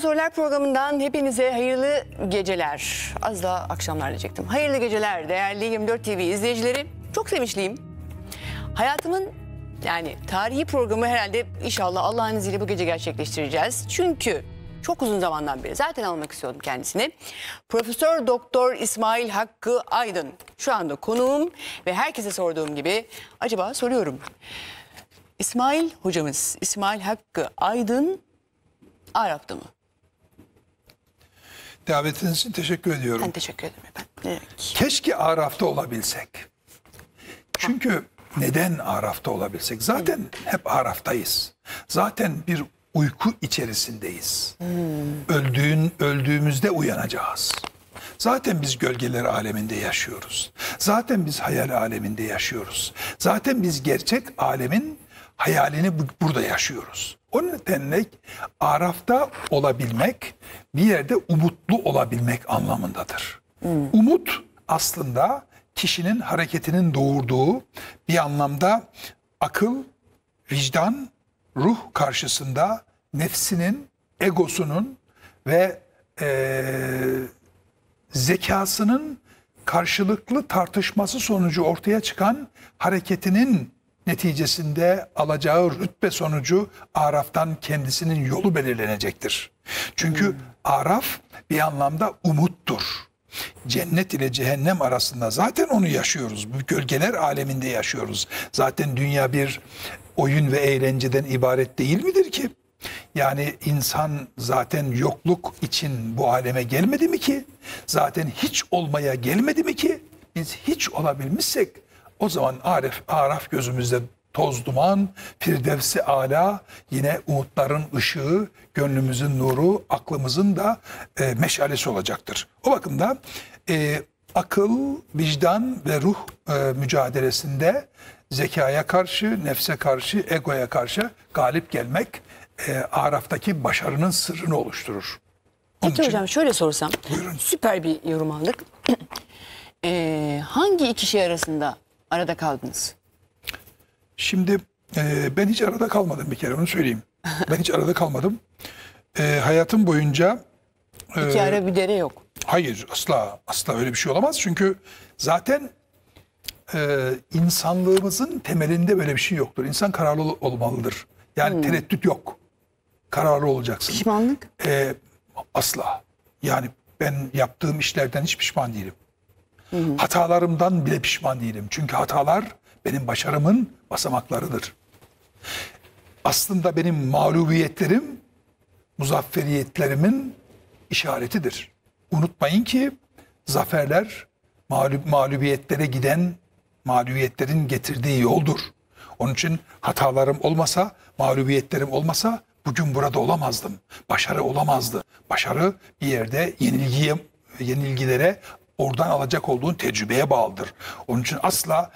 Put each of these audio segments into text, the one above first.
Sorular programından hepinize hayırlı geceler. Az daha akşamlar diyecektim. Hayırlı geceler değerli 24 TV izleyicileri. Çok sevinçliyim. Hayatımın yani tarihi programı herhalde inşallah Allah'ın izniyle bu gece gerçekleştireceğiz. Çünkü çok uzun zamandan beri zaten almak istiyordum kendisini. Profesör Doktor İsmail Hakkı Aydın şu anda konuğum ve herkese sorduğum gibi acaba soruyorum. İsmail hocamız İsmail Hakkı Aydın Arap'ta mı? Davetiniz için teşekkür ediyorum. Ben teşekkür ederim efendim. Keşke Araf'ta olabilsek. Çünkü neden Araf'ta olabilsek? Zaten hep Araf'tayız. Zaten bir uyku içerisindeyiz. Öldüğün öldüğümüzde uyanacağız. Zaten biz gölgeler aleminde yaşıyoruz. Zaten biz hayal aleminde yaşıyoruz. Zaten biz gerçek alemin hayalini bu- burada yaşıyoruz. O nedenle Araf'ta olabilmek bir yerde umutlu olabilmek anlamındadır. Umut aslında kişinin hareketinin doğurduğu bir anlamda akıl, vicdan, ruh karşısında nefsinin, egosunun ve eee, zekasının karşılıklı tartışması sonucu ortaya çıkan hareketinin neticesinde alacağı rütbe sonucu Araf'tan kendisinin yolu belirlenecektir. Çünkü Araf bir anlamda umuttur. Cennet ile cehennem arasında zaten onu yaşıyoruz. Bu gölgeler aleminde yaşıyoruz. Zaten dünya bir oyun ve eğlenceden ibaret değil midir ki? Yani insan zaten yokluk için bu aleme gelmedi mi ki? Zaten hiç olmaya gelmedi mi ki? Biz hiç olabilmişsek o zaman Arif, Araf gözümüzde toz duman, Firdevsi ala, yine umutların ışığı, gönlümüzün nuru, aklımızın da e, meşalesi olacaktır. O bakımda e, akıl, vicdan ve ruh e, mücadelesinde zekaya karşı, nefse karşı, egoya karşı galip gelmek e, Araf'taki başarının sırrını oluşturur. Onun Peki için hocam şöyle sorsam. Buyurun. Süper bir yorum aldık. Ee, hangi iki şey arasında arada kaldınız? Şimdi e, ben hiç arada kalmadım bir kere onu söyleyeyim. Ben hiç arada kalmadım. E, hayatım boyunca e, İki ara bir dere yok. hayır asla asla öyle bir şey olamaz. Çünkü zaten e, insanlığımızın temelinde böyle bir şey yoktur. İnsan kararlı ol- olmalıdır. Yani tereddüt yok. Kararlı olacaksın. Pişmanlık? E, asla. Yani ben yaptığım işlerden hiç pişman değilim. Hatalarımdan bile pişman değilim. Çünkü hatalar benim başarımın basamaklarıdır. Aslında benim mağlubiyetlerim muzafferiyetlerimin işaretidir. Unutmayın ki zaferler mağlub, mağlubiyetlere giden mağlubiyetlerin getirdiği yoldur. Onun için hatalarım olmasa, mağlubiyetlerim olmasa bugün burada olamazdım. Başarı olamazdı. Başarı bir yerde yenilgiye, yenilgilere oradan alacak olduğun tecrübeye bağlıdır. Onun için asla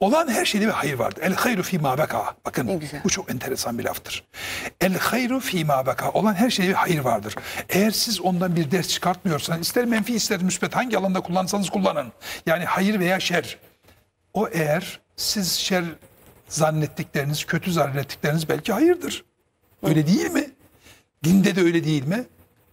olan her şeyde bir hayır vardır. El hayru fîmâ beka. Bakın bu çok enteresan bir laftır. El hayru fîmâ beka. Olan her şeyde bir hayır vardır. Eğer siz ondan bir ders çıkartmıyorsanız ister menfi ister müspet hangi alanda kullansanız kullanın. Yani hayır veya şer. O eğer siz şer zannettikleriniz, kötü zannettikleriniz belki hayırdır. Öyle değil mi? Dinde de öyle değil mi?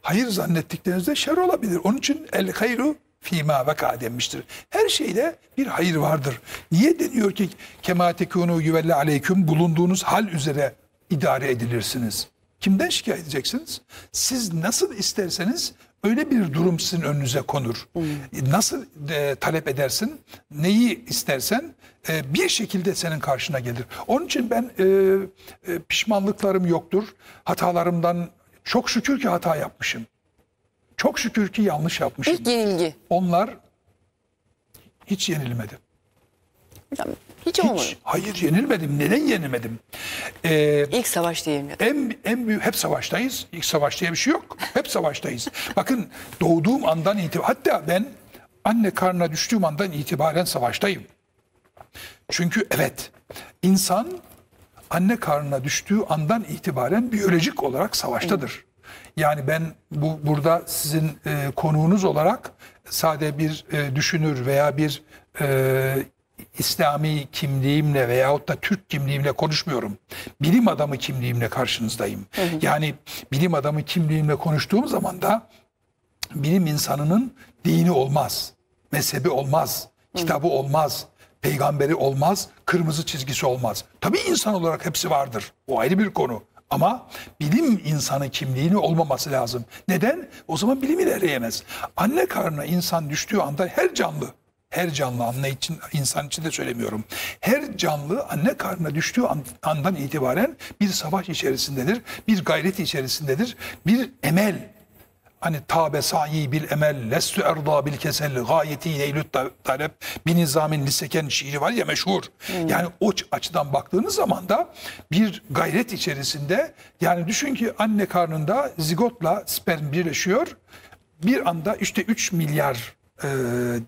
Hayır zannettikleriniz de şer olabilir. Onun için el hayru fîmâ veka denmiştir. Her şeyde bir hayır vardır. Niye deniyor ki kemâ tekûnû yüvelle aleyküm bulunduğunuz hal üzere idare edilirsiniz? Kimden şikayet edeceksiniz? Siz nasıl isterseniz öyle bir durum sizin önünüze konur. Nasıl e, talep edersin, neyi istersen e, bir şekilde senin karşına gelir. Onun için ben e, e, pişmanlıklarım yoktur. Hatalarımdan çok şükür ki hata yapmışım. Çok şükür ki yanlış yapmışım. İlk yenilgi. Onlar hiç yenilmedi. Hocam hiç, olmadı. Hiç. Hayır yenilmedim. Neden yenilmedim? Ee, İlk savaş diyelim en, en büyük hep savaştayız. İlk savaş diye bir şey yok. Hep savaştayız. Bakın doğduğum andan itibaren hatta ben anne karnına düştüğüm andan itibaren savaştayım. Çünkü evet insan anne karnına düştüğü andan itibaren biyolojik olarak savaştadır. Yani ben bu burada sizin e, konuğunuz olarak sade bir e, düşünür veya bir e, İslami kimliğimle veyahut da Türk kimliğimle konuşmuyorum. Bilim adamı kimliğimle karşınızdayım. Yani bilim adamı kimliğimle konuştuğum zaman da bilim insanının dini olmaz, mezhebi olmaz, kitabı olmaz, peygamberi olmaz, kırmızı çizgisi olmaz. Tabii insan olarak hepsi vardır. O ayrı bir konu. Ama bilim insanı kimliğini olmaması lazım. Neden? O zaman bilim ilerleyemez. Anne karnına insan düştüğü anda her canlı, her canlı anne için, insan için de söylemiyorum. Her canlı anne karnına düştüğü an- andan itibaren bir savaş içerisindedir, bir gayret içerisindedir, bir emel, Hani tabe sayi bil emel lestu erda bil kesel gayeti neylüt ta- talep bir nizamin liseken şiiri var ya meşhur. Yani o açıdan baktığınız zaman da bir gayret içerisinde yani düşün ki anne karnında zigotla sperm birleşiyor. Bir anda işte 3 milyar e,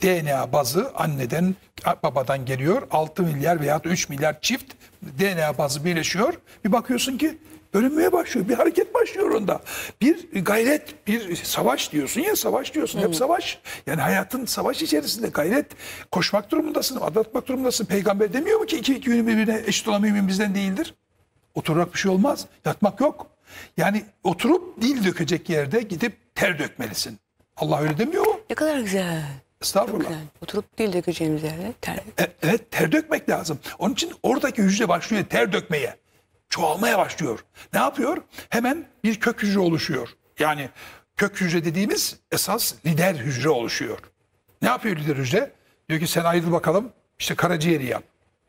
DNA bazı anneden babadan geliyor. 6 milyar veya da 3 milyar çift DNA bazı birleşiyor. Bir bakıyorsun ki bölünmeye başlıyor. Bir hareket başlıyor onda. Bir gayret, bir savaş diyorsun ya savaş diyorsun. Hep savaş. Yani hayatın savaş içerisinde gayret. Koşmak durumundasın, adatmak durumundasın. Peygamber demiyor mu ki iki iki yönü birbirine eşit olan mümin bizden değildir? Oturarak bir şey olmaz. Yatmak yok. Yani oturup dil dökecek yerde gidip ter dökmelisin. Allah öyle demiyor mu? Ne kadar güzel. Estağfurullah. Yani oturup dil dökeceğimiz yerde ter. E- evet ter dökmek lazım. Onun için oradaki hücre başlıyor ter dökmeye. Çoğalmaya başlıyor. Ne yapıyor? Hemen bir kök hücre oluşuyor. Yani kök hücre dediğimiz esas lider hücre oluşuyor. Ne yapıyor lider hücre? Diyor ki sen ayrıl bakalım işte karaciğeri yap.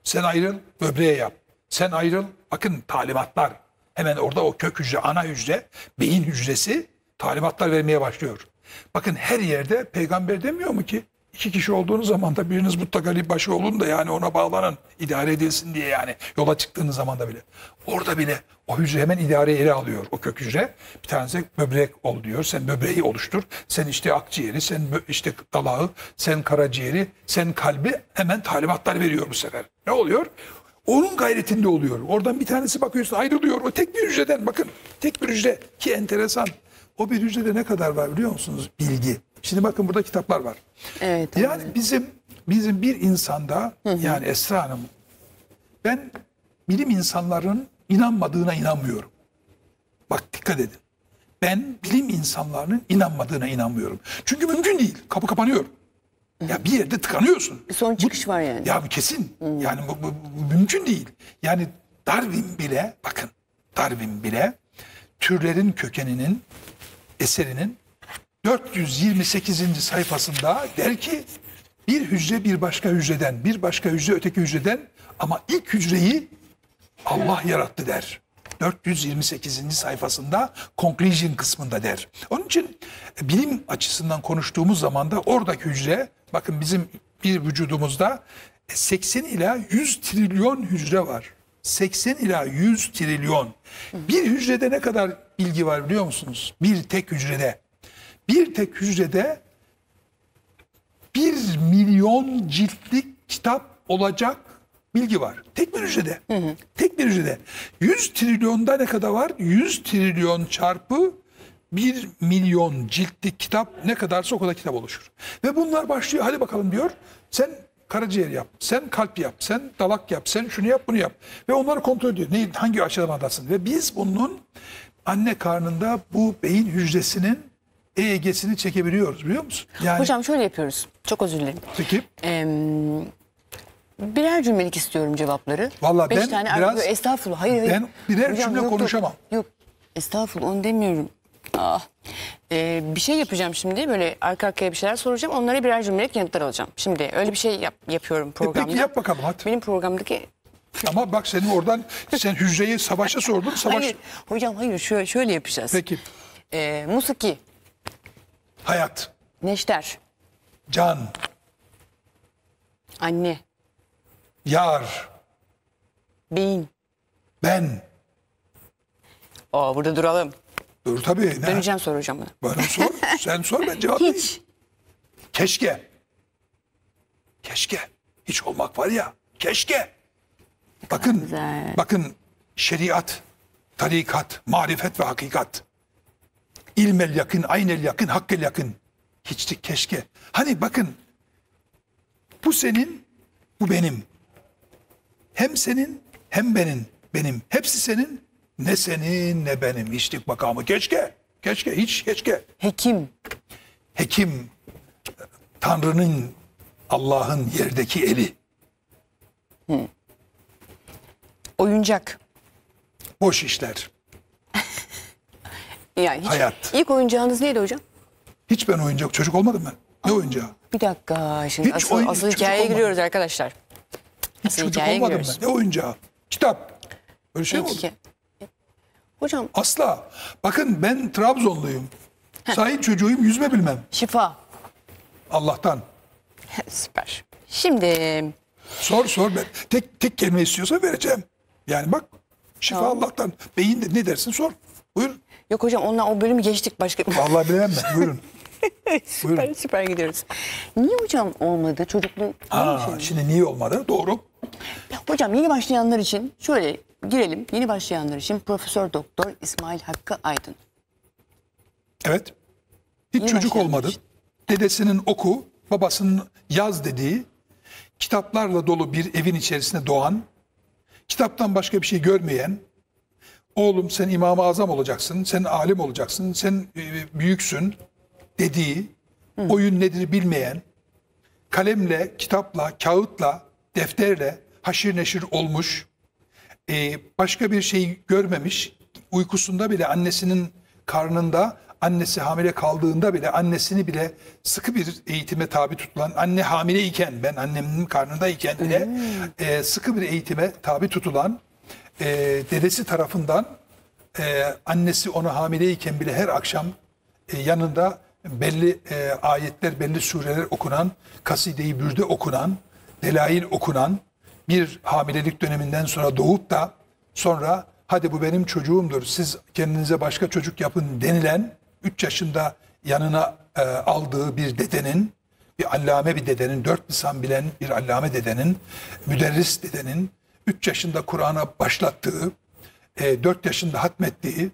Sen ayrıl böbreğe yap. Sen ayrıl bakın talimatlar. Hemen orada o kök hücre ana hücre beyin hücresi talimatlar vermeye başlıyor. Bakın her yerde peygamber demiyor mu ki iki kişi olduğunuz zaman da biriniz mutlaka bir başı olun da yani ona bağlanın idare edilsin diye yani yola çıktığınız zaman da bile. Orada bile o hücre hemen idare ele alıyor o kök hücre. Bir tanesi böbrek ol diyor. Sen böbreği oluştur. Sen işte akciğeri, sen işte dalağı, sen karaciğeri, sen kalbi hemen talimatlar veriyor bu sefer. Ne oluyor? Onun gayretinde oluyor. Oradan bir tanesi bakıyorsun ayrılıyor. O tek bir hücreden bakın. Tek bir hücre ki enteresan. O bir hücrede ne kadar var biliyor musunuz? Bilgi. Şimdi bakın burada kitaplar var. Evet. Yani bizim bizim bir insanda yani Esra Hanım ben bilim insanların inanmadığına inanmıyorum. Bak dikkat edin. Ben bilim insanlarının inanmadığına inanmıyorum. Çünkü mümkün değil. Kapı kapanıyor. Ya bir yerde tıkanıyorsun. Bir son çıkış var yani. Ya bu kesin. Yani bu, bu- bu mümkün değil. Yani Darwin bile bakın Darwin bile türlerin kökeninin eserinin 428. sayfasında der ki bir hücre bir başka hücreden, bir başka hücre öteki hücreden ama ilk hücreyi Allah yarattı der. 428. sayfasında conclusion kısmında der. Onun için bilim açısından konuştuğumuz zaman da oradaki hücre bakın bizim bir vücudumuzda 80 ila 100 trilyon hücre var. 80 ila 100 trilyon. Bir hücrede ne kadar bilgi var biliyor musunuz? Bir tek hücrede. Bir tek hücrede bir milyon ciltlik kitap olacak bilgi var. Tek bir hücrede. Tek bir hücrede. 100 trilyonda ne kadar var? 100 trilyon çarpı 1 milyon ciltlik kitap ne kadarsa o kadar kitap oluşur. Ve bunlar başlıyor. Hadi bakalım diyor. Sen karaciğer yap, sen kalp yap, sen dalak yap, sen şunu yap, bunu yap. Ve onları kontrol ediyor. Ne, hangi aşamadasın? Ve biz bunun anne karnında bu beyin hücresinin EEG'sini çekebiliyoruz biliyor musun? Yani Hocam şöyle yapıyoruz. Çok özür dilerim. çekip Ee, birer cümlelik istiyorum cevapları. Vallahi Beş ben tane biraz- Ay, estağfurullah. Hayır, hayır. ben birer Hocam, cümle yok, konuşamam. Yok. Estağfurullah onu demiyorum. Ah. Ee, bir şey yapacağım şimdi. Böyle arka arkaya bir şeyler soracağım. Onlara birer cümlelik yanıtlar alacağım. Şimdi öyle bir şey yap, yapıyorum programda. peki yap bakalım hadi. Benim programdaki... Ama bak senin oradan sen hücreyi savaşa sordun. Savaş Hayır hocam hayır şöyle, şöyle yapacağız. peki Ee, musiki, hayat, neşter, can, anne, yar, beyin. ben. Aa, burada duralım. Dur tabii. Ne? Döneceğim sonra hocam buna. Bana sor. Sen sor ben cevap. Hiç. Keşke. Keşke. Hiç olmak var ya. Keşke. Bakın, güzel. bakın şeriat, tarikat, marifet ve hakikat. İlmel yakın, aynel yakın, hakkel yakın. Hiçlik keşke. Hani bakın bu senin Bu benim. Hem senin hem benim. Benim. Hepsi senin. Ne senin ne benim. Hiçlik makamı. Keşke. Keşke. Hiç keşke. Hekim. Hekim Tanrı'nın Allah'ın yerdeki eli. Oyuncak. Boş işler. Yani hiç- Hayat. İlk oyuncağınız neydi hocam? Hiç ben oyuncak çocuk olmadım ben. Ne oyuncağı? Bir dakika. Şimdi Hiç asıl, oyun- asıl çocuk hikayeye olmadım. giriyoruz arkadaşlar. Hiç Asıl çocuk hikayeye olmadım giriyoruz. ben. Ne oyuncağı? Kitap. Böyle şey mi İlk olur? hikaye. Hocam Asla. Bakın ben Trabzonluyum. Sahil çocuğuyum yüzme bilmem. şifa. Allah'tan. Süper. Şimdi Sor sor ben. Tek tek kelime istiyorsa vereceğim. Yani bak şifa. Allah'tan. Beyin de ne dersin sor. Buyur. Yok hocam ondan o bölümü geçtik başka. Vallahi bilemem ben. Buyurun. süper, süper gidiyoruz. Niye hocam olmadı çocukluğu? Aa, şimdi niye olmadı? Doğru. Hocam yeni başlayanlar için şöyle girelim. Yeni başlayanlar için Profesör Doktor İsmail Hakkı Aydın. Evet. Hiç İyi çocuk olmadı. Dedesinin oku, babasının yaz dediği, kitaplarla dolu bir evin içerisinde doğan, kitaptan başka bir şey görmeyen, oğlum sen İmam-ı Azam olacaksın, sen alim olacaksın, sen e, büyüksün dediği, oyun nedir bilmeyen, kalemle, kitapla, kağıtla, defterle haşir neşir olmuş, e, başka bir şey görmemiş, uykusunda bile annesinin karnında, annesi hamile kaldığında bile annesini bile sıkı bir eğitime tabi tutulan, anne hamile iken, ben annemin karnındayken bile e, sıkı bir eğitime tabi tutulan, e, dedesi tarafından e, annesi ona hamileyken bile her akşam e, yanında belli e, ayetler, belli sureler okunan, kaside-i bürde okunan, delail okunan bir hamilelik döneminden sonra doğup da sonra hadi bu benim çocuğumdur siz kendinize başka çocuk yapın denilen 3 yaşında yanına e, aldığı bir dedenin bir allame bir dedenin, dört lisan bilen bir allame dedenin, müderris dedenin 3 yaşında Kur'an'a başlattığı, e, 4 yaşında hatmettiği,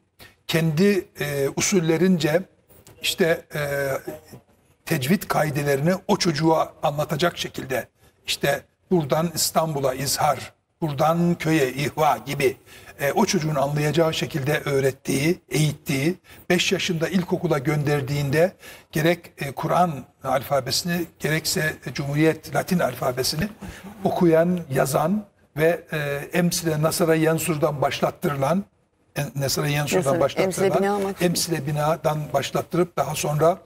kendi e, usullerince işte e, tecvid kaidelerini o çocuğa anlatacak şekilde işte buradan İstanbul'a izhar, buradan köye ihva gibi e, o çocuğun anlayacağı şekilde öğrettiği, eğittiği, 5 yaşında ilkokula gönderdiğinde gerek e, Kur'an alfabesini gerekse Cumhuriyet Latin alfabesini okuyan, yazan ve e, Emsile Nasara Yensur'dan başlattırılan Nesra Yensur'dan Nasıl? Emsile binadan başlattırıp daha sonra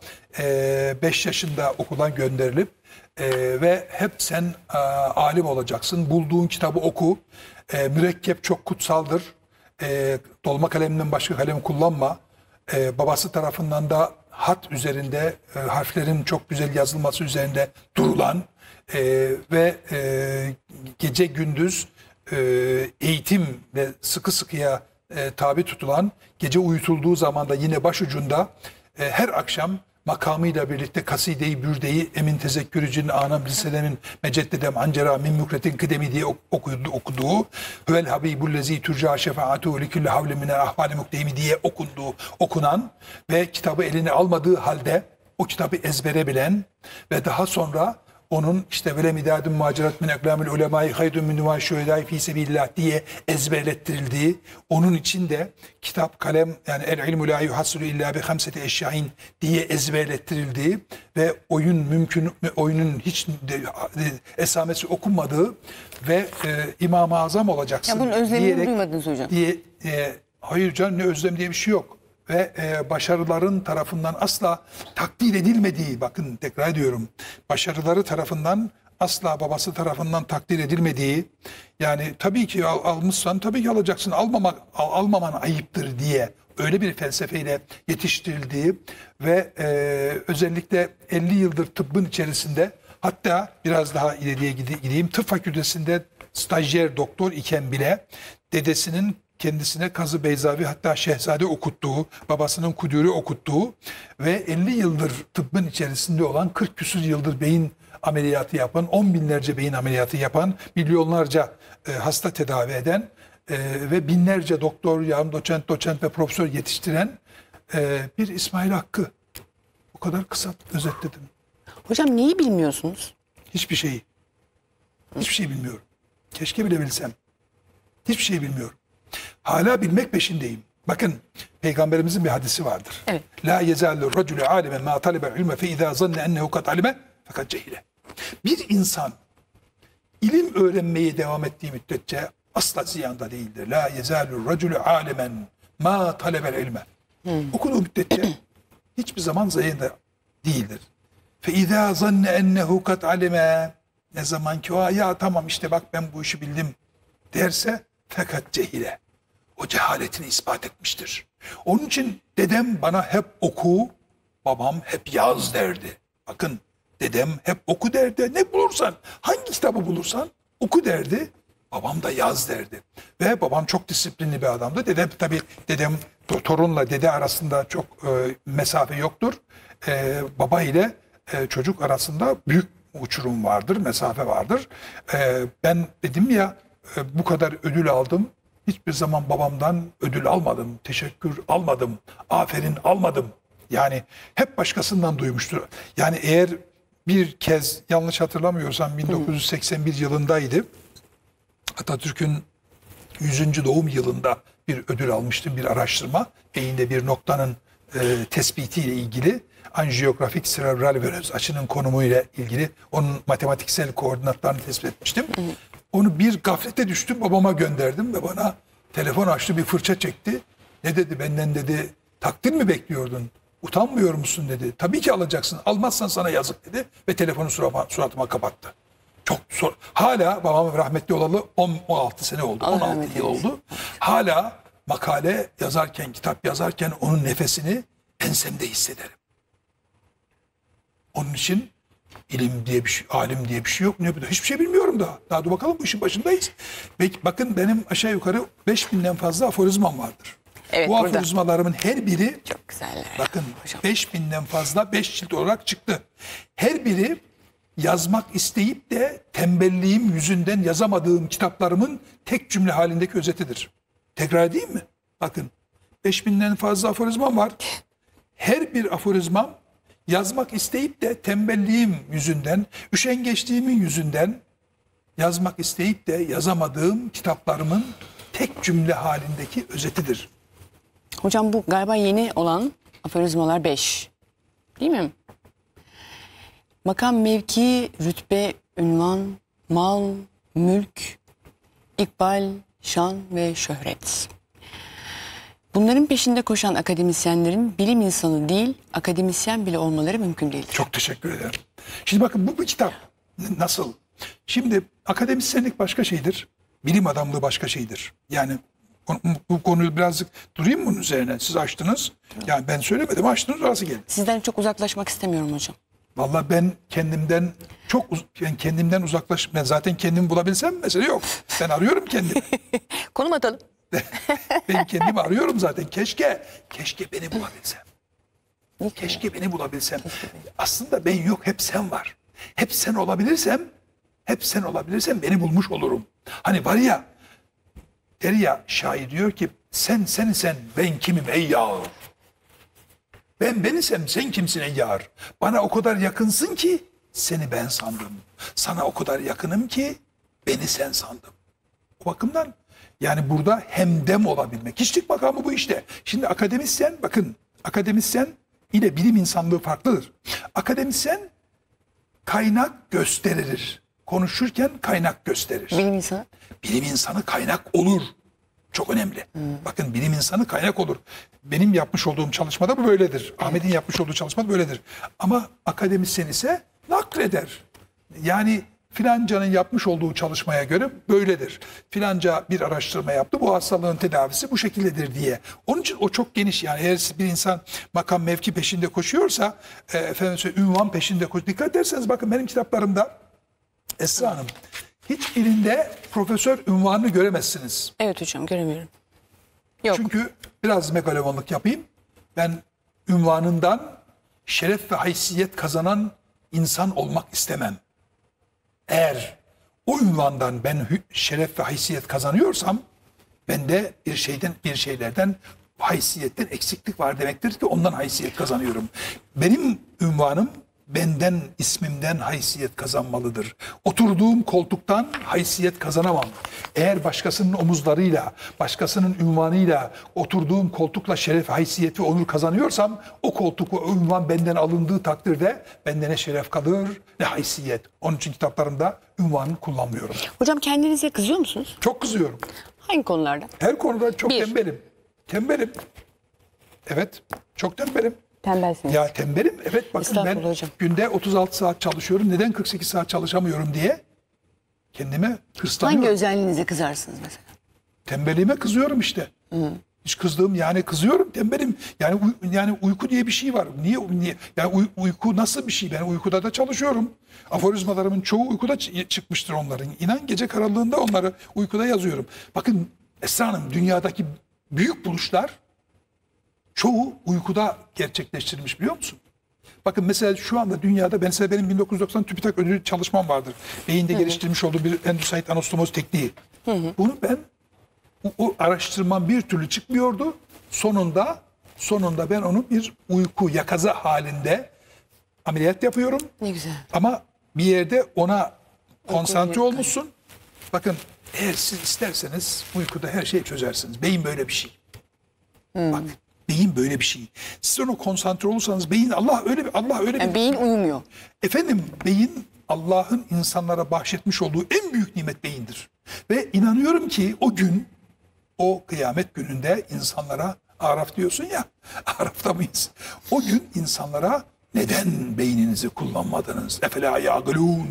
5 yaşında okula gönderilip e, ve hep sen e, alim olacaksın. Bulduğun kitabı oku. E, mürekkep çok kutsaldır. E, dolma kalemden başka kalem kullanma. E, babası tarafından da hat üzerinde e, harflerin çok güzel yazılması üzerinde durulan e, ve e, gece gündüz e, eğitimle sıkı sıkıya e, tabi tutulan, gece uyutulduğu zaman da yine başucunda e, her akşam makamıyla birlikte kaside-i bürdeyi emin tezekkürücünün anam liselemin meceddedem ancera min mükretin kıdemi diye ok- okudu, okuduğu Hüvel habibullezi turca şefaatu li kulli havle mine ahvali muktemi diye okunduğu, okunan ve kitabı eline almadığı halde o kitabı ezbere bilen ve daha sonra onun işte vele midadun macerat min eklamil ulemai haydun min numan şuhedai fi sebillah diye ezberlettirildiği onun için de kitap kalem yani el ilmu la yuhassilu illa bi hamseti eşyain diye ezberlettirildiği ve oyun mümkün oyunun hiç esamesi okunmadığı ve e, İmam-ı Azam olacaksın Ya bunun özlemini diyerek duymadınız hocam. diye e, hayır canım ne özlem diye bir şey yok ve e, başarıların tarafından asla takdir edilmediği bakın tekrar ediyorum başarıları tarafından asla babası tarafından takdir edilmediği yani tabii ki al, almışsan tabii ki alacaksın almamak al- almaman ayıptır diye öyle bir felsefeyle yetiştirildiği ve e, özellikle 50 yıldır tıbbın içerisinde hatta biraz daha ileriye gide- gideyim tıp fakültesinde stajyer doktor iken bile dedesinin kendisine Kazı Beyzavi hatta Şehzade okuttuğu, babasının Kudür'ü okuttuğu ve 50 yıldır tıbbın içerisinde olan 40 küsur yıldır beyin ameliyatı yapan, 10 binlerce beyin ameliyatı yapan, milyonlarca e, hasta tedavi eden e, ve binlerce doktor, yarım doçent, doçent ve profesör yetiştiren e, bir İsmail Hakkı. Bu kadar kısa özetledim. Hocam neyi bilmiyorsunuz? Hiçbir şeyi. Hiçbir şey bilmiyorum. Keşke bile bilsem. Hiçbir şey bilmiyorum. Hala bilmek peşindeyim. Bakın peygamberimizin bir hadisi vardır. Evet. La yezalu raculu alimen ma talebe ilme fe izâ zanne ennehu kad alime fakat cehile. Bir insan ilim öğrenmeye devam ettiği müddetçe asla ziyanda değildir. La yezalu raculu alimen ma talebel ilme. Okuduğu müddetçe hiçbir zaman zayında değildir. Fe izâ zanne ennehu kad alime. Ne zaman ki o ya tamam işte bak ben bu işi bildim derse fakat cehile. O cehaletini ispat etmiştir. Onun için dedem bana hep oku, babam hep yaz derdi. Bakın dedem hep oku derdi. Ne bulursan, hangi kitabı bulursan oku derdi. Babam da yaz derdi. Ve babam çok disiplinli bir adamdı. Dedem tabii dedem torunla dede arasında çok e, mesafe yoktur. E, baba ile e, çocuk arasında büyük uçurum vardır, mesafe vardır. E, ben dedim ya e, bu kadar ödül aldım. Hiçbir zaman babamdan ödül almadım, teşekkür almadım, aferin almadım. Yani hep başkasından duymuştur. Yani eğer bir kez yanlış hatırlamıyorsam 1981 yılındaydı. Atatürk'ün 100. doğum yılında bir ödül almıştım bir araştırma. Beyinde bir noktanın e, tespitiyle ilgili anjiyografik serebral venöz açının konumuyla ilgili onun matematiksel koordinatlarını tespit etmiştim. Onu bir gaflete düştüm babama gönderdim ve bana telefon açtı bir fırça çekti. Ne dedi benden dedi takdir mi bekliyordun? Utanmıyor musun dedi. Tabii ki alacaksın. Almazsan sana yazık dedi ve telefonu suratıma, suratıma kapattı. Çok sor. Hala babam rahmetli olalı 10 16 sene oldu. Allah 16 rahmet yıl oldu. Hala makale yazarken, kitap yazarken onun nefesini ensemde hissederim. Onun için ilim diye bir şey, alim diye bir şey yok. Ne? Hiçbir şey bilmiyorum daha. Daha dur bakalım bu işin başındayız. Peki, bakın benim aşağı yukarı 5000'den fazla aforizmam vardır. Evet, bu burada. aforizmalarımın her biri Çok güzeller. Bakın Hocam. 5000'den fazla 5 cilt olarak çıktı. Her biri yazmak isteyip de tembelliğim yüzünden yazamadığım kitaplarımın tek cümle halindeki özetidir. Tekrar edeyim mi? Bakın 5000'den fazla aforizmam var. Her bir aforizmam yazmak isteyip de tembelliğim yüzünden, üşengeçliğimin yüzünden yazmak isteyip de yazamadığım kitaplarımın tek cümle halindeki özetidir. Hocam bu galiba yeni olan aforizmalar 5. Değil mi? Makam, mevki, rütbe, ünvan, mal, mülk, ikbal, şan ve şöhret. Bunların peşinde koşan akademisyenlerin bilim insanı değil, akademisyen bile olmaları mümkün değildir. Çok teşekkür ederim. Şimdi bakın bu bir kitap. Nasıl? Şimdi akademisyenlik başka şeydir. Bilim adamlığı başka şeydir. Yani bu- bu konuyu birazcık durayım mı bunun üzerine? Siz açtınız. Yani ben söylemedim açtınız orası geldi. Sizden çok uzaklaşmak istemiyorum hocam. Vallahi ben kendimden çok ben kendimden uzaklaş ben zaten kendimi bulabilsem mesele yok. Ben arıyorum kendimi. Konum atalım. ben kendimi arıyorum zaten. Keşke keşke beni bulabilsem. Keşke beni bulabilsem. Aslında ben yok hep sen var. Hep sen olabilirsem, hep sen olabilirsem beni bulmuş olurum. Hani var ya, der ya şair diyor ki sen sen sen ben kimim ey yağır. Ben benisem sen kimsin ey yağır. Bana o kadar yakınsın ki seni ben sandım. Sana o kadar yakınım ki beni sen sandım. O bakımdan yani burada hemdem olabilmek. Kişilik makamı bu işte. Şimdi akademisyen bakın akademisyen ile bilim insanlığı farklıdır. Akademisyen kaynak gösterir. Konuşurken kaynak gösterir. Bilim insanı. Bilim insanı kaynak olur. Çok önemli. Bakın bilim insanı kaynak olur. Benim yapmış olduğum çalışmada bu böyledir. Ahmet'in yapmış olduğu çalışmada böyledir. Ama akademisyen ise nakleder. Yani filancanın yapmış olduğu çalışmaya göre böyledir. Filanca bir araştırma yaptı. Bu hastalığın tedavisi bu şekildedir diye. Onun için o çok geniş yani eğer bir insan makam mevki peşinde koşuyorsa e, efendim ünvan peşinde koş. Dikkat ederseniz bakın benim kitaplarımda Esra Hanım hiçbirinde profesör ünvanını göremezsiniz. Evet hocam göremiyorum. Yok. Çünkü biraz megalomanlık yapayım. Ben ünvanından şeref ve haysiyet kazanan insan olmak istemem. Eğer o ünvandan ben şeref ve haysiyet kazanıyorsam bende bir şeyden bir şeylerden haysiyetten eksiklik var demektir ki ondan haysiyet kazanıyorum. Benim ünvanım benden ismimden haysiyet kazanmalıdır. Oturduğum koltuktan haysiyet kazanamam. Eğer başkasının omuzlarıyla, başkasının ünvanıyla oturduğum koltukla şeref, haysiyet ve onur kazanıyorsam o koltuk ve o ünvan benden alındığı takdirde bende ne şeref kalır ne haysiyet. Onun için kitaplarımda ünvanı kullanmıyorum. Hocam kendinize kızıyor musunuz? Çok kızıyorum. Hangi konularda? Her konuda çok Bir. tembelim. Tembelim. Evet, çok tembelim. Tembelsiniz. Ya tembelim. Evet bakın ben hocam. günde 36 saat çalışıyorum. Neden 48 saat çalışamıyorum diye kendime hırslanıyorum. Hangi özelliğinize kızarsınız mesela? Tembelliğime kızıyorum işte. Hiç kızdığım yani kızıyorum tembelim. Yani uy- yani uyku diye bir şey var. Niye niye yani uy- uyku nasıl bir şey? Ben uykuda da çalışıyorum. Aforizmalarımın çoğu uykuda çı- çıkmıştır onların. İnan gece karanlığında onları uykuda yazıyorum. Bakın Esra Hanım dünyadaki büyük buluşlar çoğu uykuda gerçekleştirilmiş biliyor musun? Bakın mesela şu anda dünyada ben size benim 1990 TÜBİTAK ödülü çalışmam vardır. Beyinde geliştirilmiş olduğu bir endüsayit anastomoz tekniği. Bunu ben o, o araştırmam bir türlü çıkmıyordu. Sonunda sonunda ben onu bir uyku yakaza halinde ameliyat yapıyorum. Ne güzel. Ama bir yerde ona konsantre olmuşsun. Bakın eğer siz isterseniz uykuda her şeyi çözersiniz. Beyin böyle bir şey. Bak beyin böyle bir şey. Siz ona konsantre olursanız beyin Allah öyle bir Allah öyle bir Yani beyin uyumuyor. Efendim beyin Allah'ın insanlara bahşetmiş olduğu en büyük nimet beyindir. Ve inanıyorum ki o gün o kıyamet gününde insanlara Araf diyorsun ya Araf'ta mıyız? O gün insanlara neden beyninizi kullanmadınız? Efela yağılun,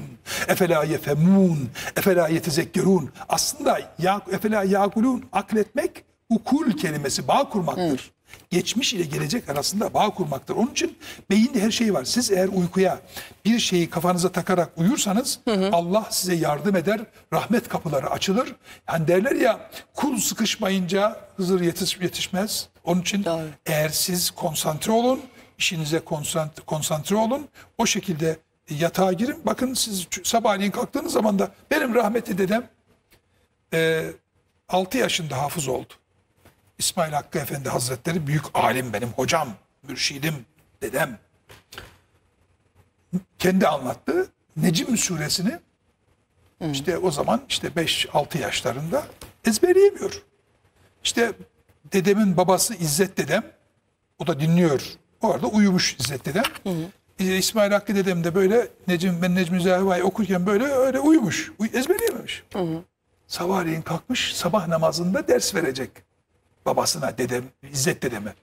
efela yefemun, efela yetezekkerun. Aslında ya, efela yağulun akletmek ukul kelimesi bağ kurmaktır. Geçmiş ile gelecek arasında bağ kurmaktır. Onun için beyinde her şey var. Siz eğer uykuya bir şeyi kafanıza takarak uyursanız Allah size yardım eder. Rahmet kapıları açılır. Hani derler ya kul sıkışmayınca Hızır yetiş, yetişmez. Onun için Doğru. eğer siz konsantre olun, işinize konsantre, konsantre olun. O şekilde yatağa girin. Bakın siz sabahleyin kalktığınız zaman da benim rahmetli dedem e, 6 yaşında hafız oldu. İsmail Hakkı Efendi Hazretleri büyük alim benim hocam, mürşidim, dedem. Kendi anlattı. Necim suresini işte o zaman işte 5-6 yaşlarında ezberleyemiyor. İşte dedemin babası İzzet dedem o da dinliyor. O arada uyumuş İzzet dedem. Ee, İsmail Hakkı dedem de böyle Necim ben Necmi Zahiva'yı okurken böyle öyle uyumuş. Uy- ezberleyememiş. Sabahleyin kalkmış sabah namazında ders verecek babasına dedem İzzet dedeme.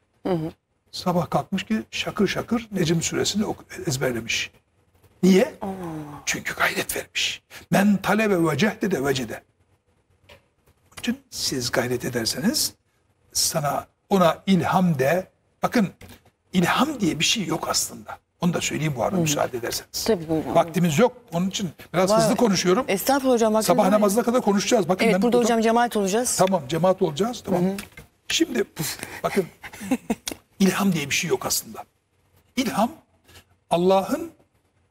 Sabah kalkmış ki şakır şakır Necim suresini ezberlemiş. Niye? Çünkü gayret vermiş. Men talebe ve cehde de vecede. Onun için siz gayret ederseniz sana ona ilham de bakın ilham diye bir şey yok aslında. Onu da söyleyeyim bu arada müsaade ederseniz. Tabii, buyurun. Vaktimiz yok. Onun için biraz Var. hızlı konuşuyorum. Estağfurullah hocam. Sabah namazına kadar konuşacağız. Bakın Evet ben burada hocam cemaat olacağız. Tamam cemaat olacağız. Tamam. Şimdi bakın ilham diye bir şey yok aslında. İlham Allah'ın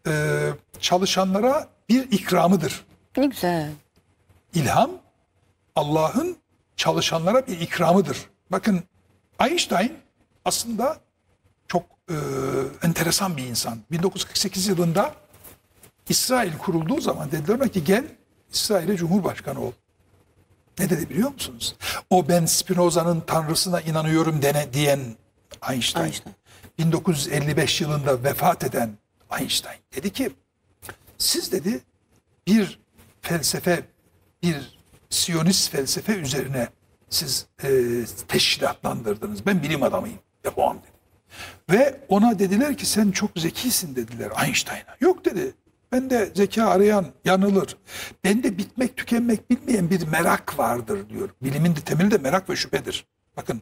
e, çalışanlara bir ikramıdır. Ne güzel. İlham Allah'ın çalışanlara bir ikramıdır. Bakın Einstein aslında çok e, enteresan bir insan. 1948 yılında İsrail kurulduğu zaman dediler ki gel İsrail'e Cumhurbaşkanı ol. Ne dedi biliyor musunuz? O ben Spinoza'nın tanrısına inanıyorum dene diyen Einstein. Einstein. 1955 yılında vefat eden Einstein dedi ki siz dedi bir felsefe, bir Siyonist felsefe üzerine siz e, teşkilatlandırdınız. Ben bilim adamıyım. Yapamam dedi. Ve ona dediler ki sen çok zekisin dediler Einstein'a. Yok dedi. Ben de zeka arayan yanılır. Bende bitmek tükenmek bilmeyen bir merak vardır diyor. Bilimin de temeli de merak ve şüphedir. Bakın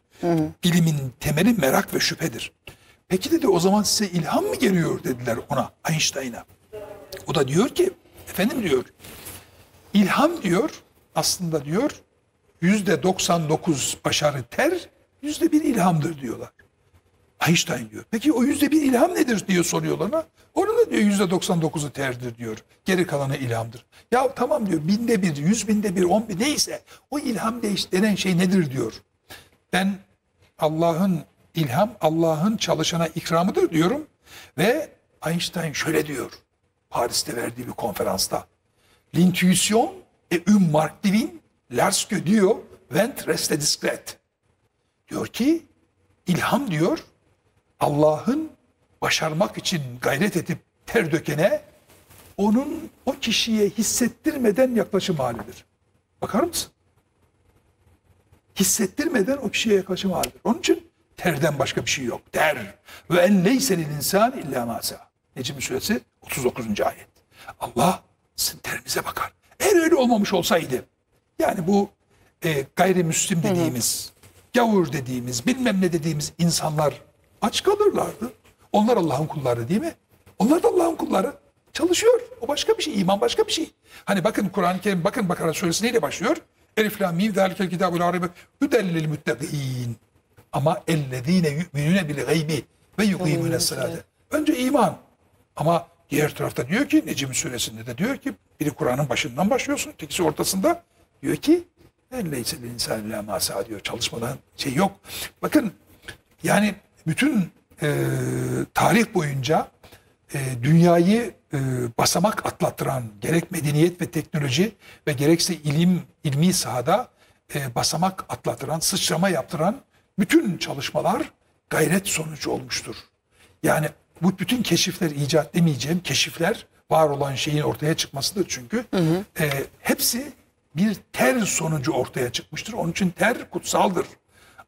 bilimin temeli merak ve şüphedir. Peki dedi o zaman size ilham mı geliyor dediler ona Einstein'a. O da diyor ki efendim diyor ilham diyor aslında diyor yüzde 99 başarı ter yüzde bir ilhamdır diyorlar. Einstein diyor. Peki o yüzde bir ilham nedir diyor soruyorlar ona. Da diyor yüzde 99'u terdir diyor. Geri kalanı ilhamdır. Ya tamam diyor binde bir, yüz binde bir, on bin neyse o ilham değiş denen şey nedir diyor. Ben Allah'ın ilham Allah'ın çalışana ikramıdır diyorum ve Einstein şöyle diyor. Paris'te verdiği bir konferansta. L'intuition est une marque divine lorsque Dieu vent reste discret. Diyor ki ilham diyor Allah'ın başarmak için gayret edip ter dökene onun o kişiye hissettirmeden yaklaşım halidir. Bakar mısın? Hissettirmeden o kişiye yaklaşım halidir. Onun için terden başka bir şey yok. Ter. Ve en leyselil insan illa masa. Necim suresi 39. ayet. Allah sizin terinize bakar. Eğer öyle olmamış olsaydı yani bu e, gayrimüslim dediğimiz, gavur dediğimiz, bilmem ne dediğimiz insanlar aç kalırlardı. Onlar Allah'ın kulları değil mi? Onlar da Allah'ın kulları. Çalışıyor. O başka bir şey. İman başka bir şey. Hani bakın Kur'an-ı Kerim, bakın Bakara suresi neyle başlıyor? Elif lam mim zalikel kitabul arabi hudellil muttaqin. Ama ellezine yu'minune bil gaybi ve yukimune salate. Önce iman. Ama diğer tarafta diyor ki Necim suresinde de diyor ki biri Kur'an'ın başından başlıyorsun, tekisi ortasında diyor ki elleyse bil insan sa'a diyor. Çalışmadan şey yok. Bakın yani bütün e, tarih boyunca e, dünyayı e, basamak atlattıran gerek medeniyet ve teknoloji ve gerekse ilim ilmi sahada e, basamak atlattıran, sıçrama yaptıran bütün çalışmalar gayret sonucu olmuştur. Yani bu bütün keşifler icat demeyeceğim keşifler var olan şeyin ortaya çıkmasıdır çünkü. E, hepsi bir ter sonucu ortaya çıkmıştır. Onun için ter kutsaldır.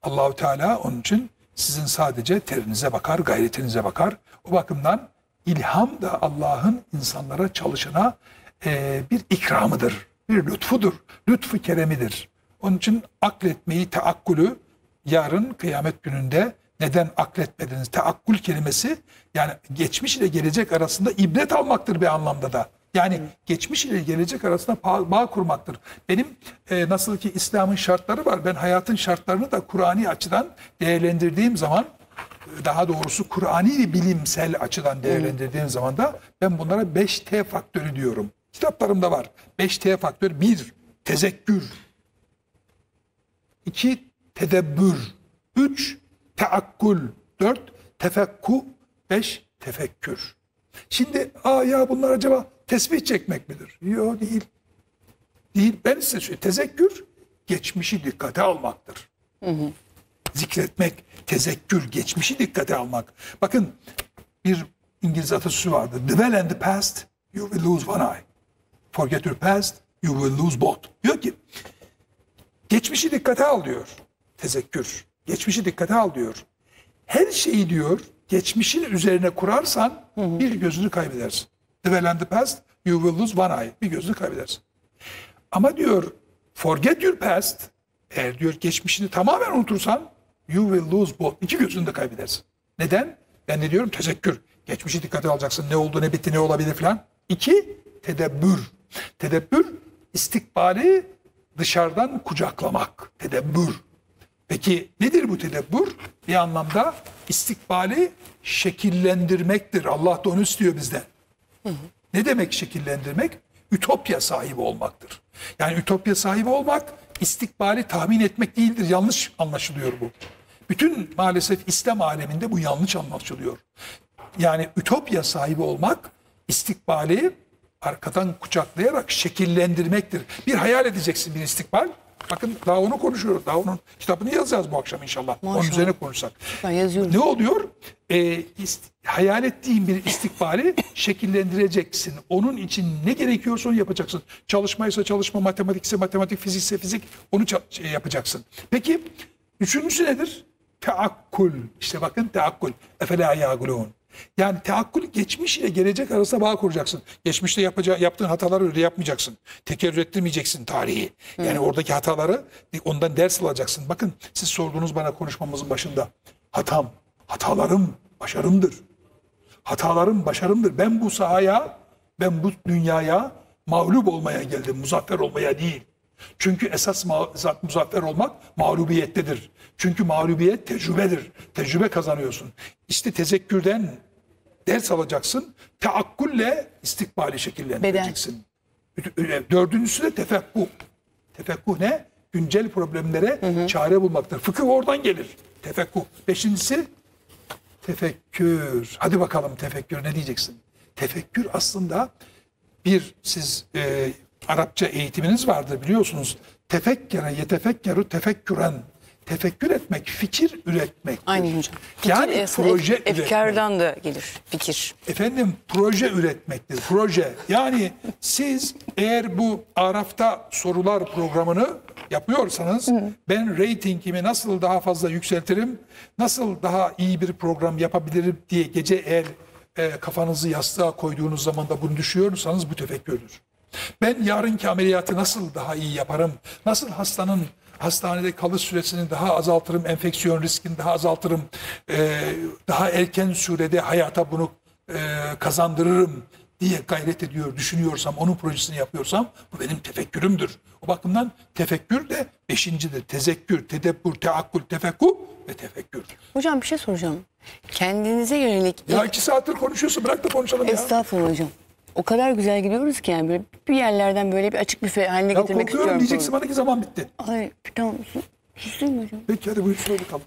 Allahü Teala onun için sizin sadece terinize bakar, gayretinize bakar. O bakımdan ilham da Allah'ın insanlara çalışına e, bir ikramıdır, bir lütfudur, lütfu keremidir. Onun için akletmeyi, teakkulü yarın kıyamet gününde neden akletmediniz? Teakkul kelimesi yani geçmiş ile gelecek arasında ibret almaktır bir anlamda da. Yani geçmiş ile gelecek arasında bağ, kurmaktır. Benim e, nasıl ki İslam'ın şartları var. Ben hayatın şartlarını da Kur'ani açıdan değerlendirdiğim zaman e, daha doğrusu Kur'ani bilimsel açıdan değerlendirdiğim zaman da ben bunlara 5T faktörü diyorum. Kitaplarımda var. 5T faktörü. 1. Tezekkür. 2. Tedebbür. 3. Teakkul. 4. Tefekku. 5. Tefekkür. Şimdi aa ya bunlar acaba tesbih çekmek midir? Yok değil. Değil. Ben size söyleyeyim. Tezekkür geçmişi dikkate almaktır. Zikretmek, tezekkür, geçmişi dikkate almak. Bakın bir İngiliz atasözü vardı. Dwell in the past, you will lose one eye. Forget your past, you will lose both. Diyor ki geçmişi dikkate al diyor. Tezekkür. Geçmişi dikkate al diyor. Her şeyi diyor geçmişin üzerine kurarsan bir gözünü kaybedersin. İn the past, you will lose one eye. Bir gözünü kaybedersin. Ama diyor forget your past. Eğer diyor geçmişini tamamen unutursan you will lose both. İki gözünü de kaybedersin. Neden? Ben de diyorum tezekkür. Geçmişi dikkate alacaksın. Ne oldu ne bitti ne olabilir filan. İki tedebbür. Tedebbür istikbali dışarıdan kucaklamak. Tedebbür. Peki nedir bu tedebbür? Bir anlamda istikbali şekillendirmektir. Allah da onu istiyor bizden. Ne demek şekillendirmek? Ütopya sahibi olmaktır. Yani ütopya sahibi olmak istikbali tahmin etmek değildir. Yanlış anlaşılıyor bu. Bütün maalesef İslam aleminde bu yanlış anlaşılıyor. Yani ütopya sahibi olmak istikbali arkadan kucaklayarak şekillendirmektir. Bir hayal edeceksin bir istikbal. Bakın daha onu konuşuyoruz. Daha onun kitabını yazacağız bu akşam inşallah. Onun Maşallah. üzerine konuşsak. Ben yazıyorum. Ne oluyor? Ee, ist- hayal ettiğin bir istikbali şekillendireceksin. Onun için ne gerekiyorsa onu yapacaksın. Çalışmaysa çalışma, matematikse matematik, fizikse fizik onu şey yapacaksın. Peki üçüncüsü nedir? Teakkul. İşte bakın teakkul. Efela yagulun. Yani teakkul geçmiş ile gelecek arasında bağ kuracaksın. Geçmişte yapacağı, yaptığın hataları öyle yapmayacaksın. Tekerrür ettirmeyeceksin tarihi. Yani oradaki hataları ondan ders alacaksın. Bakın siz sordunuz bana konuşmamızın başında. Hatam, hatalarım başarımdır. Hatalarım başarımdır. Ben bu sahaya, ben bu dünyaya mağlup olmaya geldim. Muzaffer olmaya değil. Çünkü esas muzaffer olmak mağlubiyettedir. Çünkü mağlubiyet tecrübedir. Tecrübe kazanıyorsun. İşte tezekkürden ders alacaksın. Teakkulle istikbali şekillendireceksin. Dördüncüsü de tefekkuh. Tefekkuh ne? Güncel problemlere çare bulmaktır. Fıkıh oradan gelir. Tefekkuh. Beşincisi Tefekkür. Hadi bakalım tefekkür ne diyeceksin? Tefekkür aslında bir siz e, Arapça eğitiminiz vardı biliyorsunuz. Tefekkere yetefekkeru tefekküren. Tefekkür etmek, fikir üretmek. Aynen hocam. Fikir Yani aslında proje ef- efkardan da gelir fikir. Efendim proje üretmektir. Proje. Yani siz eğer bu Araf'ta sorular programını yapıyorsanız ben reytingimi nasıl daha fazla yükseltirim, nasıl daha iyi bir program yapabilirim diye gece eğer e, kafanızı yastığa koyduğunuz zaman da bunu düşünüyorsanız bu tefekkürdür. Ben yarınki ameliyatı nasıl daha iyi yaparım, nasıl hastanın hastanede kalış süresini daha azaltırım, enfeksiyon riskini daha azaltırım, e, daha erken sürede hayata bunu e, kazandırırım diye gayret ediyor, düşünüyorsam, onun projesini yapıyorsam bu benim tefekkürümdür. O bakımdan tefekkür de beşincidir. Tezekkür, tedebbür, teakkul, tefekkür ve tefekkür. Hocam bir şey soracağım. Kendinize yönelik Ya iki saattir konuşuyorsun bırak da konuşalım ya. Estağfurullah hocam. O kadar güzel gidiyoruz ki yani böyle bir yerlerden böyle bir açık büfe haline Ya getirmek korkuyorum istiyorum. diyeceksin bana ki zaman bitti. Ay tamam. Hüsnü hocam. Peki hadi buyur söyle bakalım.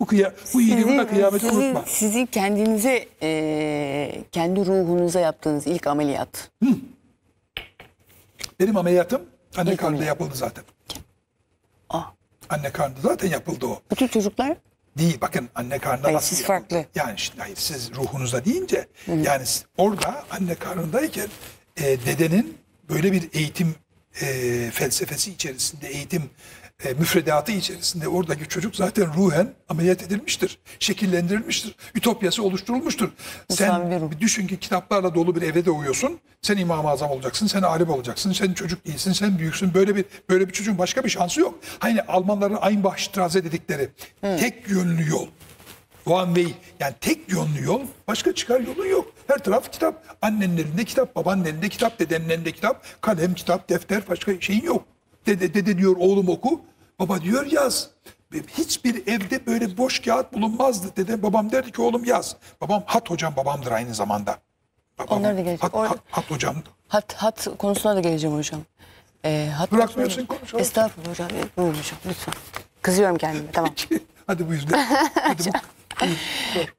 Bu, kıya, bu iyiliğinde kıyameti sizi, unutma. sizi kendinize, e, kendi ruhunuza yaptığınız ilk ameliyat. Benim ameliyatım anne İlk karnında ameliyat. yapıldı zaten. Ah, Anne karnında zaten yapıldı o. bütün çocuklar Değil bakın anne karnında Hayır, nasıl siz yapıldı? farklı. Yani şimdi hayır siz ruhunuzda deyince yani siz orada anne karnındayken e, dedenin böyle bir eğitim e, felsefesi içerisinde eğitim e, müfredatı içerisinde oradaki çocuk zaten ruhen ameliyat edilmiştir. Şekillendirilmiştir. Ütopyası oluşturulmuştur. Sen düşün ki kitaplarla dolu bir eve doğuyorsun. Sen İmam-ı Azam olacaksın, sen alim olacaksın, sen çocuk değilsin, sen büyüksün. Böyle bir böyle bir çocuğun başka bir şansı yok. Hani Almanların Einbahnstraße dedikleri tek yönlü yol. One way yani tek yönlü yol başka çıkar yolun yok. Her taraf kitap. Annenin elinde kitap, babanın elinde kitap, dedenin elinde kitap, kalem, kitap, defter başka şeyin yok. Dede, dede diyor oğlum oku, baba diyor yaz. Hiçbir evde böyle boş kağıt bulunmazdı. Dede babam derdi ki oğlum yaz. Babam hat hocam babamdır aynı zamanda. Babam, Onlar da gelecek. Hat, Orada- hat, hat hocam. hat hat konusuna da geleceğim hocam. E, hat Bırakmıyorsun, konuşalım. Estağfurullah hocam. Buyurun hocam lütfen. Kızıyorum kendime tamam. Hadi buyur. de. Hadi bu.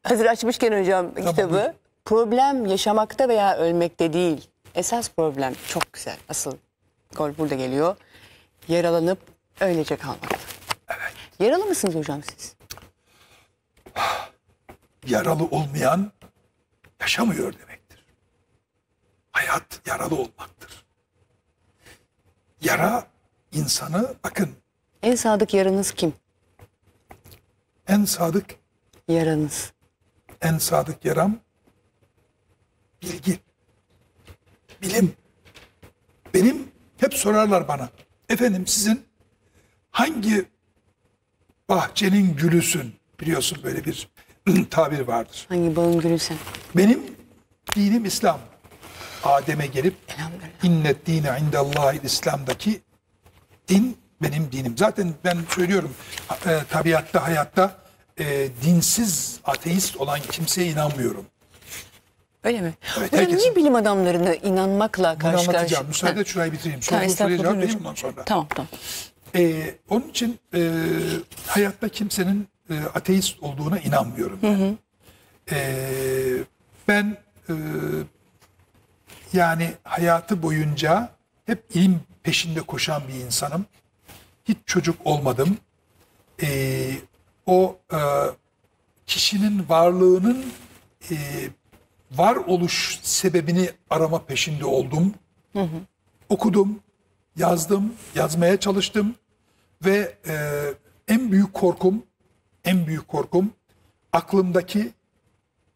Hazır açmışken hocam kitabı. buyur. Problem yaşamakta veya ölmekte değil. Esas problem çok güzel. Asıl gol burada geliyor. Yaralanıp öylece kalmakta. Yaralı mısınız hocam siz? yaralı olmayan yaşamıyor demektir. Hayat yaralı olmaktır. Yara insanı bakın En sadık yaranız kim? en sadık Yaranız. en sadık yaram bilgi. Bilim. Benim hep sorarlar bana. Efendim sizin hangi bahçenin gülüsün? Biliyorsun böyle bir tabir vardır. Hangi bağın gülü sen? Benim dinim İslam. Adem'e gelip innet dine indallahil İslam'daki din benim dinim. Zaten ben söylüyorum e, tabiatta hayatta e, dinsiz ateist olan kimseye inanmıyorum. Öyle mi? Evet, hocam niye bilim adamlarına inanmakla karşı anlatacağım. karşıya? Müsaade et şurayı bitireyim. Sorduğun soruya cevap vereyim ondan sonra. Tamam tamam. Ee, onun için e, hayatta kimsenin e, ateist olduğuna inanmıyorum. ben. Ee, ben e, yani hayatı boyunca hep ilim peşinde koşan bir insanım. Hiç çocuk olmadım. Ee, o e, kişinin varlığının e, varoluş sebebini arama peşinde oldum. Okudum, yazdım, yazmaya çalıştım ve e, en büyük korkum, en büyük korkum aklımdaki,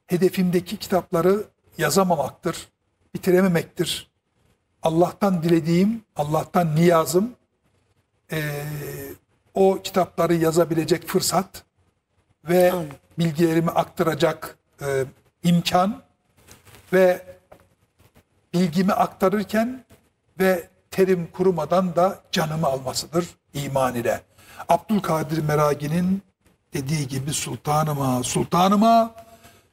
hedefimdeki kitapları yazamamaktır, bitirememektir. Allah'tan dilediğim, Allah'tan niyazım e, o kitapları yazabilecek fırsat ve bilgilerimi aktaracak e, imkan ve bilgimi aktarırken ve terim kurumadan da canımı almasıdır iman ile. Abdülkadir Meragi'nin dediği gibi sultanıma, sultanıma,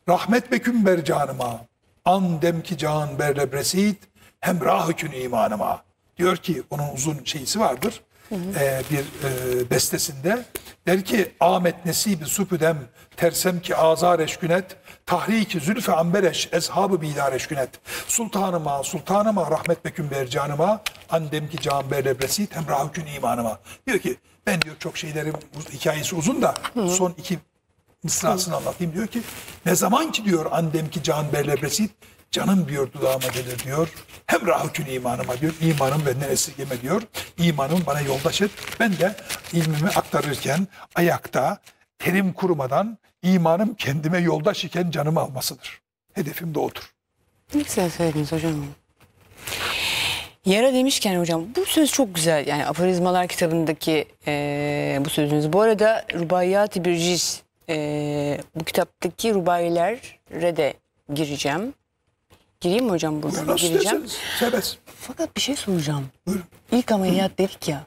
rahmet beküm ber canıma, an demki can berlebresit, hem rahükün imanıma. Diyor ki onun uzun şeysi vardır. E, bir e, bestesinde. Der ki Ahmet nesibi supüdem tersem ki azar eşkünet tahriki zülfe ambereş ezhabı bidar eşkünet sultanıma sultanıma rahmet beküm bercanıma andem ki can berlebresit hem rahükün imanıma. Diyor ki ben diyor çok şeylerim hikayesi uzun da son iki mısrasını anlatayım diyor ki ne zaman ki diyor andem ki can berlebresit canım diyor dudağıma gelir diyor. Hem rahükün imanıma diyor. imanım benden esirgeme diyor. İmanım bana yoldaş et. Ben de ilmimi aktarırken ayakta terim kurumadan imanım kendime yoldaş iken canımı almasıdır. Hedefim de odur. Ne güzel söylediniz hocam. Yara demişken hocam bu söz çok güzel. Yani Aforizmalar kitabındaki eee, bu sözünüz. Bu arada Rubaiyat-ı Birciz eee, bu kitaptaki rubailere de gireceğim. Gireyim mi hocam burada? Nasıl Gireceğim. derseniz serbest. Fakat bir şey soracağım. Buyurun. İlk ameliyat dedik ya.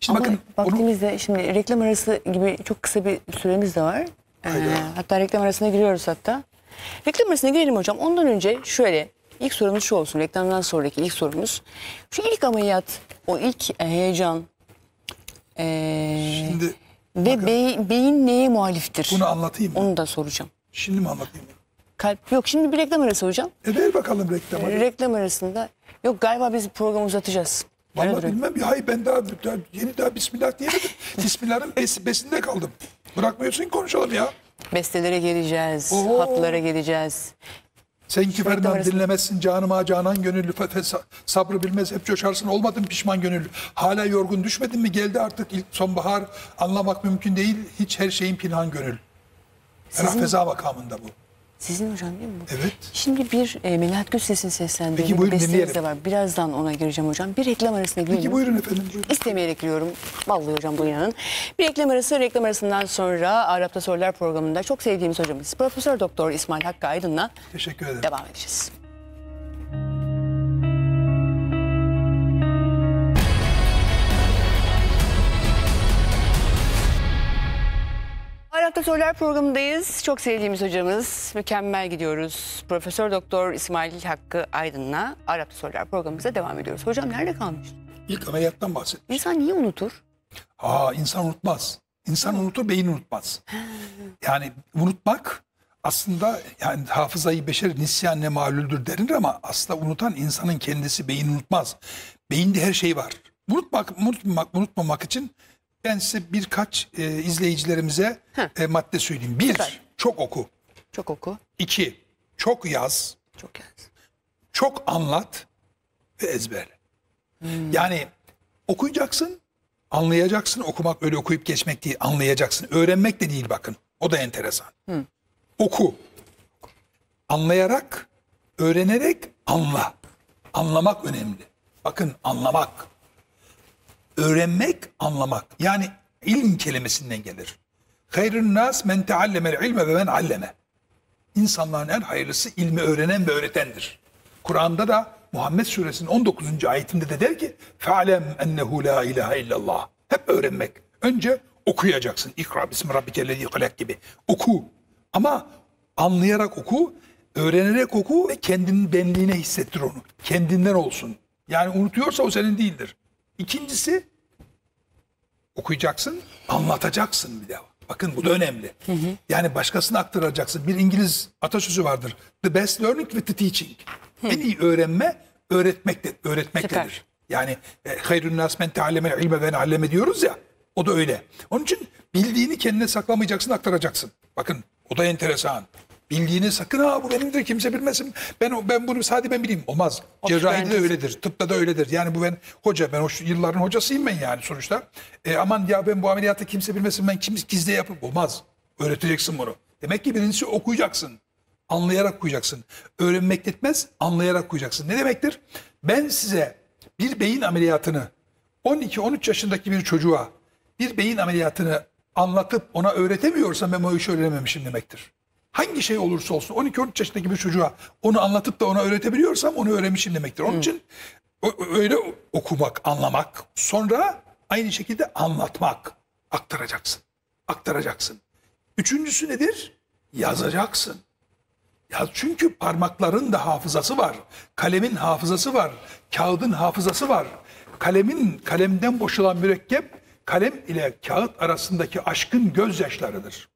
Şimdi Ama bakın vaktimizde şimdi reklam arası gibi çok kısa bir süremiz de var. Ee, Hayda. hatta reklam arasına giriyoruz hatta. Reklam arasına girelim hocam. Ondan önce şöyle ilk sorumuz şu olsun. Reklamdan sonraki ilk sorumuz. Şu ilk ameliyat, o ilk heyecan ee, şimdi ve beyin, beyin neye muhaliftir? bunu anlatayım mı? Onu da soracağım. Şimdi mi anlatayım? Kalp yok. Şimdi bir reklam arası hocam. E ver bakalım reklama. Reklam arasında yok galiba biz programı uzatacağız. Öyle Vallahi duruyor. bilmem ya. Hayır ben daha, daha yeni daha Bismillah diyemedim. Bismillah'ın bes, besinde kaldım. Bırakmıyorsun konuşalım ya. Bestelere geleceğiz, Oo. hatlara geleceğiz. Sen ki arasında- dinlemezsin canıma canan gönüllü fe- fe- sa- sabrı bilmez hep coşarsın olmadın pişman gönüllü. Hala yorgun düşmedin mi geldi artık ilk sonbahar anlamak mümkün değil hiç her şeyin pinhan gönül. Ferah feza makamında bu. Sizin hocam değil mi bu? Evet. Şimdi bir e, Melahat Gürses'in seslendirdiği bir bestemiz de var. Birazdan ona gireceğim hocam. Bir reklam arasına girelim. Peki buyurun efendim. Buyurun. İstemeyerek giriyorum. Vallahi hocam bu inanın. Bir reklam arası, reklam arasından sonra Arap'ta Sorular programında çok sevdiğimiz hocamız Profesör Doktor İsmail Hakkı Aydın'la Teşekkür ederim. devam edeceğiz. Arap'ta Sorular programındayız. Çok sevdiğimiz hocamız, mükemmel gidiyoruz. Profesör Doktor İsmail Hakkı Aydın'la Arap'ta Sorular programımıza devam ediyoruz. Hocam nerede kalmış? İlk ameliyattan bahset. İnsan niye unutur? Aa insan unutmaz. İnsan unutur, beyin unutmaz. Yani unutmak aslında yani hafızayı beşer nisyan ne malüldür derinir ama aslında unutan insanın kendisi beyin unutmaz. Beyinde her şey var. Unutmak, unutmamak, unutmamak için ben size birkaç e, izleyicilerimize e, madde söyleyeyim. Bir, Süper. çok oku. Çok oku, İki, çok yaz. çok yaz. çok anlat ve ezberle. Yani okuyacaksın, anlayacaksın. Okumak öyle okuyup geçmek değil, anlayacaksın. Öğrenmek de değil bakın. O da enteresan. Oku. Anlayarak, öğrenerek anla. Anlamak önemli. Bakın anlamak öğrenmek, anlamak. Yani ilim kelimesinden gelir. Hayrun nas men teallemel ilme ve men alleme. İnsanların en hayırlısı ilmi öğrenen ve öğretendir. Kur'an'da da Muhammed suresinin 19. ayetinde de der ki fe'alem ennehu la ilahe illallah. Hep öğrenmek. Önce okuyacaksın. İkra bismi rabbikellezi halak gibi. Oku. Ama anlayarak oku, öğrenerek oku ve kendinin benliğine hissettir onu. Kendinden olsun. Yani unutuyorsa o senin değildir. İkincisi okuyacaksın, anlatacaksın bir defa. Bakın bu da önemli. Yani başkasına aktaracaksın. Bir İngiliz atasözü vardır. The best learning with the teaching. En iyi öğrenme öğretmek de, öğretmektedir. Süper. Yani e, hayrun nas men teallemel ilme ve alleme diyoruz ya. O da öyle. Onun için bildiğini kendine saklamayacaksın, aktaracaksın. Bakın o da enteresan. Bildiğini sakın ha bu benimdir kimse bilmesin. Ben ben bunu sadece ben bileyim. Olmaz. Cerrahide de öyledir. Tıpta da öyledir. Yani bu ben hoca ben o yılların hocasıyım ben yani sonuçta. E, aman ya ben bu ameliyatı kimse bilmesin ben kim gizli yapıp olmaz. Öğreteceksin bunu. Demek ki birincisi okuyacaksın. Anlayarak okuyacaksın. Öğrenmek yetmez, anlayarak okuyacaksın. Ne demektir? Ben size bir beyin ameliyatını 12-13 yaşındaki bir çocuğa bir beyin ameliyatını anlatıp ona öğretemiyorsam ben o işi öğrenememişim demektir. Hangi şey olursa olsun 12-13 yaşındaki bir çocuğa onu anlatıp da ona öğretebiliyorsam onu öğrenmişim demektir. Onun için o- öyle okumak, anlamak, sonra aynı şekilde anlatmak, aktaracaksın. Aktaracaksın. Üçüncüsü nedir? Yazacaksın. Ya çünkü parmakların da hafızası var. Kalemin hafızası var. Kağıdın hafızası var. kalemin kalemden boşalan mürekkep kalem ile kağıt arasındaki aşkın gözyaşlarıdır.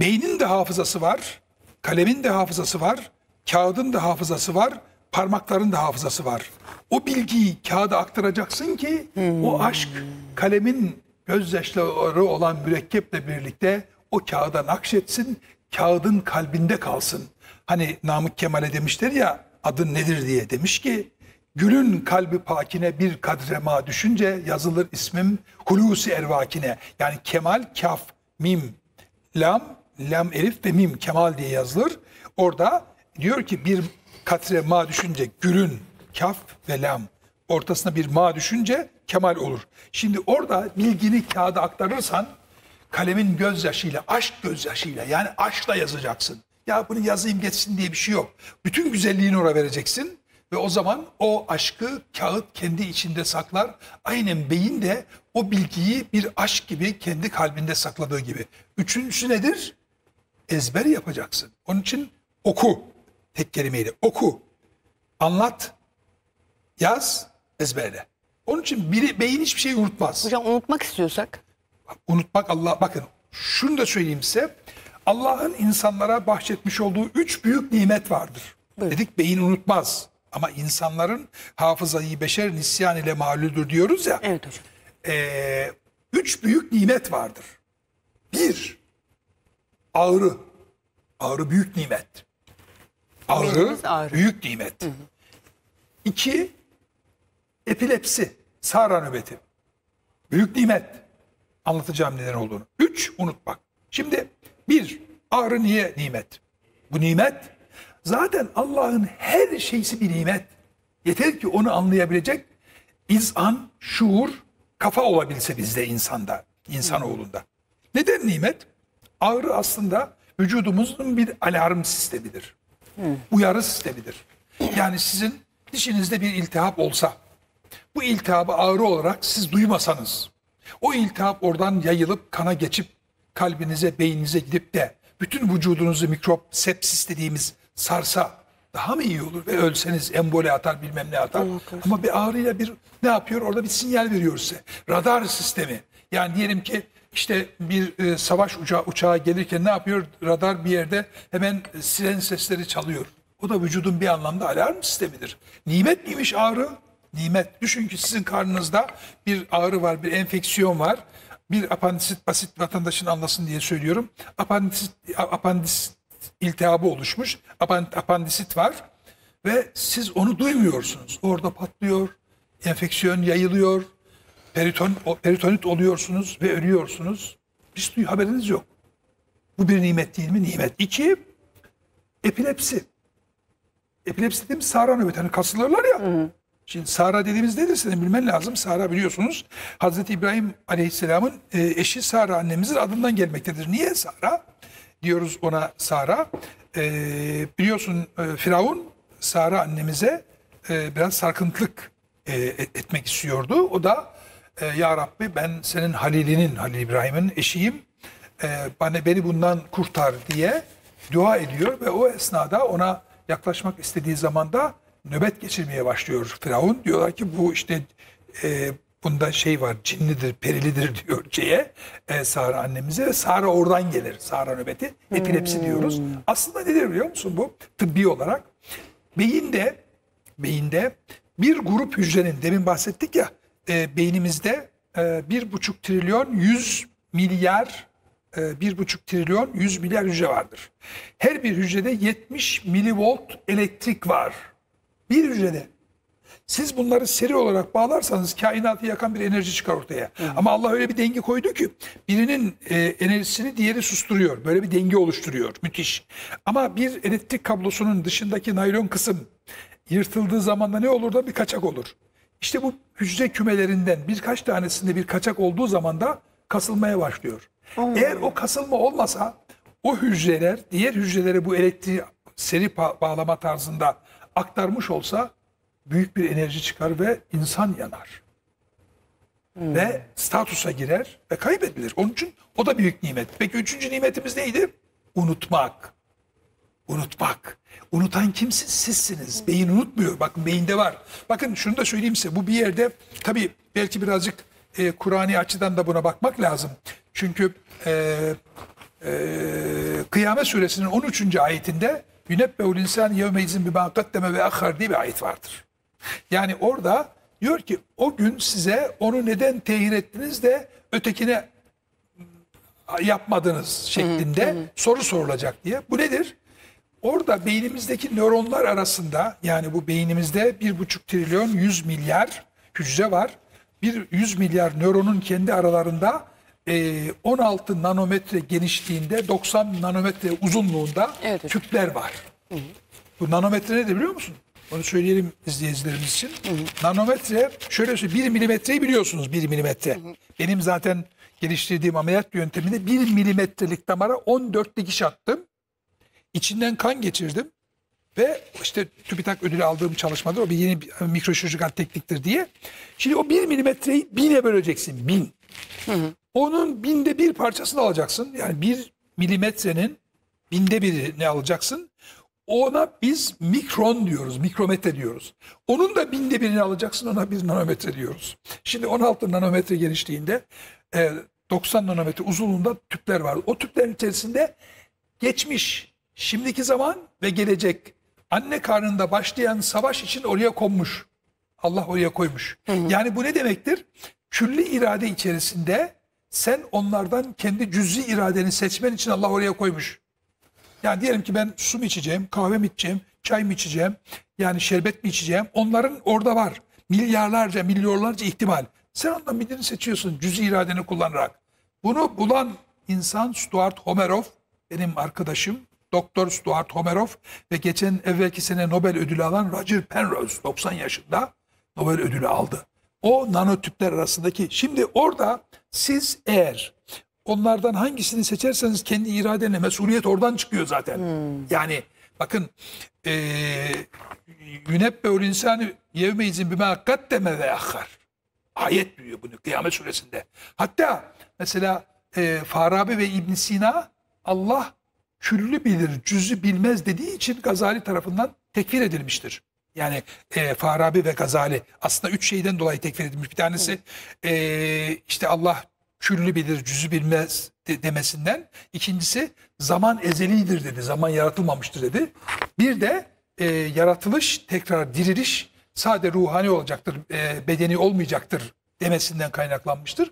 Beynin de hafızası var, kalemin de hafızası var, kağıdın da hafızası var, parmakların da hafızası var. O bilgiyi kağıda aktaracaksın ki o aşk kalemin gözyaşları olan mürekkeple birlikte o kağıda nakşetsin, kağıdın kalbinde kalsın. Hani Namık Kemal'e demişler ya adın nedir diye demiş ki Gülün kalbi pakine bir kadrema düşünce yazılır ismim Hulusi Ervakine. Yani Kemal, Kaf, Mim, Lam, Lam Elif ve Mim Kemal diye yazılır. Orada diyor ki bir katre ma düşünce gülün kaf ve lam ortasına bir ma düşünce kemal olur. Şimdi orada bilgini kağıda aktarırsan kalemin gözyaşıyla, aşk gözyaşıyla yani aşkla yazacaksın. Ya bunu yazayım geçsin diye bir şey yok. Bütün güzelliğini oraya vereceksin ve o zaman o aşkı kağıt kendi içinde saklar. Aynen beyin de o bilgiyi bir aşk gibi kendi kalbinde sakladığı gibi. Üçüncüsü nedir? Ezber yapacaksın. Onun için oku. Tek kelimeyle oku. Anlat. Yaz. Ezberle. Onun için biri, beyin hiçbir şey unutmaz. Hocam unutmak istiyorsak Unutmak Allah bakın şunu da söyleyeyim size. Allah'ın insanlara bahşetmiş olduğu üç büyük nimet vardır. Dedik beyin unutmaz. Ama insanların hafızayı beşer nisyan ile malüldür diyoruz ya. evet hocam. Ee, üç büyük nimet vardır. Bir, ağrı. Ağrı büyük nimet. Ağrı, ağrı. büyük nimet. İki, epilepsi, sağra nöbeti. Büyük nimet. Anlatacağım neden olduğunu. Üç, unutmak. Şimdi bir, ağrı niye nimet? Bu nimet zaten Allah'ın her şeysi bir nimet. Yeter ki onu anlayabilecek izan, şuur, kafa olabilse bizde insanda, insanoğlunda. Neden nimet? Ağrı aslında vücudumuzun bir alarm sistemidir. Uyarı sistemidir. Yani sizin dişinizde bir iltihap olsa, bu iltihabı ağrı olarak siz duymasanız, o iltihap oradan yayılıp kana geçip kalbinize, beyninize gidip de bütün vücudunuzu mikrop, sepsis dediğimiz sarsa daha mı iyi olur? Ve ölseniz emboli atar bilmem ne atar. Ama bir ağrıyla bir ne yapıyor? Orada bir sinyal veriyor size. Radar sistemi. Yani diyelim ki işte bir e, savaş uçağı, uçağı gelirken ne yapıyor? Radar bir yerde hemen siren sesleri çalıyor. O da vücudun bir anlamda alarm sistemidir. Nimet miymiş ağrı? Nimet. Düşün ki sizin karnınızda bir ağrı var, bir enfeksiyon var. Bir apandisit basit vatandaşın anlasın diye söylüyorum. Apandisit, apandisit iltihabı oluşmuş. Apan- Apandisit var ve siz onu duymuyorsunuz. Orada patlıyor, enfeksiyon yayılıyor, periton, peritonit oluyorsunuz ve ölüyorsunuz. Hiç duy, haberiniz yok. Bu bir nimet değil mi? Nimet. İki, epilepsi. Epilepsi dediğimiz sahra nöbeti. Hani kasılırlar ya. Şimdi Sara dediğimiz nedir senin bilmen lazım. Sara biliyorsunuz Hazreti İbrahim Aleyhisselam'ın e, eşi Sara annemizin adından gelmektedir. Niye Sara? Diyoruz ona Sara. E, biliyorsun e, Firavun Sara annemize e, biraz sarkıntılık e, et- etmek istiyordu. O da e, Ya Rabbi ben senin Halilinin, Halil İbrahim'in eşiyim. E, bana beni bundan kurtar diye dua ediyor ve o esnada ona yaklaşmak istediği zaman da nöbet geçirmeye başlıyor Firavun. Diyorlar ki bu işte e, bunda şey var cinlidir, perilidir diyor şeye e, Sara annemize ve Sara oradan gelir. Sara nöbeti epilepsi diyoruz. Aslında nedir biliyor musun bu? Tıbbi olarak beyinde beyinde bir grup hücrenin demin bahsettik ya e, beynimizde e, bir buçuk trilyon yüz milyar e, bir buçuk trilyon yüz milyar hücre vardır. Her bir hücrede 70 milivolt elektrik var. Bir hücrede. Siz bunları seri olarak bağlarsanız kainatı yakan bir enerji çıkar ortaya. Ama Allah öyle bir denge koydu ki birinin e, enerjisini diğeri susturuyor. Böyle bir denge oluşturuyor. Müthiş. Ama bir elektrik kablosunun dışındaki naylon kısım yırtıldığı zaman da ne olur da bir kaçak olur. İşte bu hücre kümelerinden birkaç tanesinde bir kaçak olduğu zaman da kasılmaya başlıyor. Eğer o kasılma olmasa o hücreler diğer hücrelere bu elektriği seri ba- bağlama tarzında aktarmış olsa büyük bir enerji çıkar ve insan yanar. Ve statusa girer ve kaybedilir. Onun için o da büyük nimet. Peki üçüncü nimetimiz neydi? Unutmak. Unutmak. Unutan kimsiniz? Sizsiniz. Beyin unutmuyor. Bakın beyinde var. Bakın şunu da söyleyeyim size. Bu bir yerde tabii belki birazcık e, Kur'an'i açıdan da buna bakmak lazım. Çünkü e, e, Kıyamet suresinin 13. ayetinde Yünebbeul insan yevme izin bima kaddeme ve akhar diye bir ayet vardır. Yani orada diyor ki o gün size onu neden tehir ettiniz de ötekine yapmadınız şeklinde soru sorulacak diye. Bu nedir? Orada beynimizdeki nöronlar arasında yani bu beynimizde bir buçuk trilyon 100 milyar hücre var. Bir 100 milyar nöronun kendi aralarında e, 16 nanometre genişliğinde 90 nanometre uzunluğunda Evet hocam. tüpler var. Bu nanometre nedir biliyor musun? Onu söyleyelim izleyicilerimiz için. Nanometre şöyle söyleyeyim 1 milimetreyi biliyorsunuz 1 milimetre. Benim zaten geliştirdiğim ameliyat yönteminde 1 milimetrelik damara 14 dikiş attım. İçinden kan geçirdim. Ve işte TÜBİTAK ödülü aldığım çalışmada o bir yeni bir mikroşirurjikal tekniktir diye. Şimdi o 1 milimetreyi bine böleceksin. Bin. Onun binde bir parçasını alacaksın. Yani bir milimetrenin binde birini alacaksın. Ona biz mikron diyoruz, mikrometre diyoruz. Onun da binde birini alacaksın, ona biz nanometre diyoruz. Şimdi 16 nanometre genişliğinde, e, 90 nanometre uzunluğunda tüpler var. O tüplerin içerisinde geçmiş, şimdiki zaman ve gelecek anne karnında başlayan savaş için oraya konmuş. Allah oraya koymuş. Yani bu ne demektir? Külli irade içerisinde sen onlardan kendi cüz'i iradeni seçmen için Allah oraya koymuş. Yani diyelim ki ben su mu içeceğim, kahve mi içeceğim, çay mı içeceğim, yani şerbet mi içeceğim. Onların orada var. Milyarlarca, milyonlarca ihtimal. Sen ondan birini seçiyorsun cüz-i iradeni kullanarak. Bunu bulan insan Stuart Homerov, benim arkadaşım. Doktor Stuart Homerov ve geçen evvelki sene Nobel ödülü alan Roger Penrose 90 yaşında Nobel ödülü aldı. O nanotüpler arasındaki şimdi orada siz eğer onlardan hangisini seçerseniz kendi iradenle mesuliyet oradan çıkıyor zaten. Yani bakın eee Yünebbeul insanı yevme izin bime kaddeme ve akhar. Ayet diyor bunu Kıyamet suresinde. Hatta mesela e, Farabi ve İbn Sina Allah küllü bilir, cüzü bilmez dediği için Gazali tarafından tekfir edilmiştir. Yani e, Farabi ve Gazali aslında üç şeyden dolayı tekfir edilmiş. Bir tanesi e, işte Allah küllü bilir, cüzü bilmez de- demesinden. İkincisi zaman ezelidir dedi, zaman yaratılmamıştır dedi. Bir de e, yaratılış, tekrar diriliş sade ruhani olacaktır, e, bedeni olmayacaktır demesinden kaynaklanmıştır.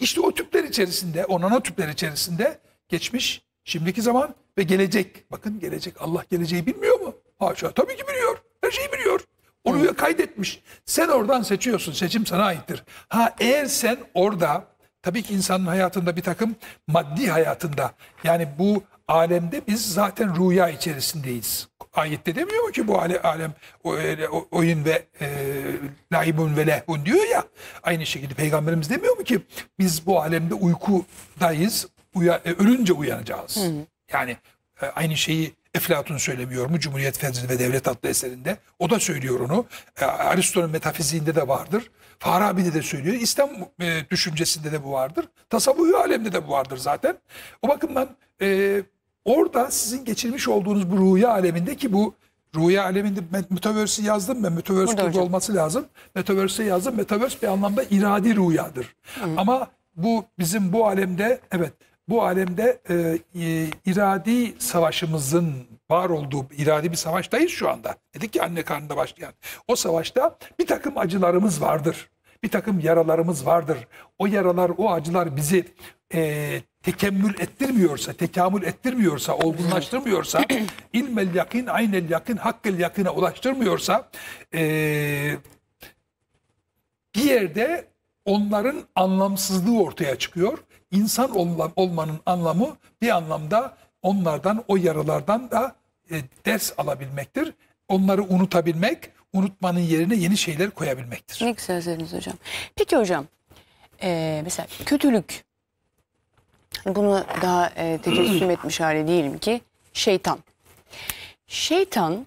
İşte o tüpler içerisinde, o nano tüpler içerisinde geçmiş, şimdiki zaman ve gelecek. Bakın gelecek. Allah geleceği bilmiyor mu? Haşa tabii ki biliyor. Her şeyi biliyor. Onu kaydetmiş. Sen oradan seçiyorsun. Seçim sana aittir. Ha eğer sen orada tabii ki insanın hayatında bir takım maddi hayatında yani bu alemde biz zaten rüya içerisindeyiz. Ayette demiyor mu ki bu ale- alem o- o- oyun ve e, laibun ve lehun diyor ya. Aynı şekilde peygamberimiz demiyor mu ki biz bu alemde uykudayız. Uya, e, ölünce uyanacağız. Yani e, aynı şeyi Eflatun söylemiyor mu? Cumhuriyet Fezli ve Devlet adlı eserinde. O da söylüyor onu. E, Aristo'nun metafiziğinde de vardır. Farabi'de de söylüyor. İslam e, düşüncesinde de bu vardır. Tasavvufi alemde de bu vardır zaten. O bakımdan e, orada sizin geçirmiş olduğunuz bu rüya aleminde ki bu rüya aleminde Metaverse'i yazdım ben. Metaverse Burada hocam. olması lazım. Metaverse'i yazdım. Metaverse bir anlamda iradi rüyadır. Ama bu bizim bu alemde evet bu alemde e, e, iradi savaşımızın var olduğu iradi bir savaştayız şu anda. Dedik ki anne karnında başlayan. O savaşta bir takım acılarımız vardır. Bir takım yaralarımız vardır. O yaralar, o acılar bizi e, tekemmül ettirmiyorsa, tekamül ettirmiyorsa, olgunlaştırmıyorsa, ilmel yakın, aynel yakın, hakkel yakına ulaştırmıyorsa e, bir yerde onların anlamsızlığı ortaya çıkıyor. İnsan olma- olmanın anlamı bir anlamda onlardan, o yaralardan da e, ders alabilmektir. Onları unutabilmek, unutmanın yerine yeni şeyler koyabilmektir. Ne güzel söylediniz hocam. Peki hocam eee, mesela kötülük bunu daha e, tecessüm etmiş hali diyelim ki şeytan. Şeytan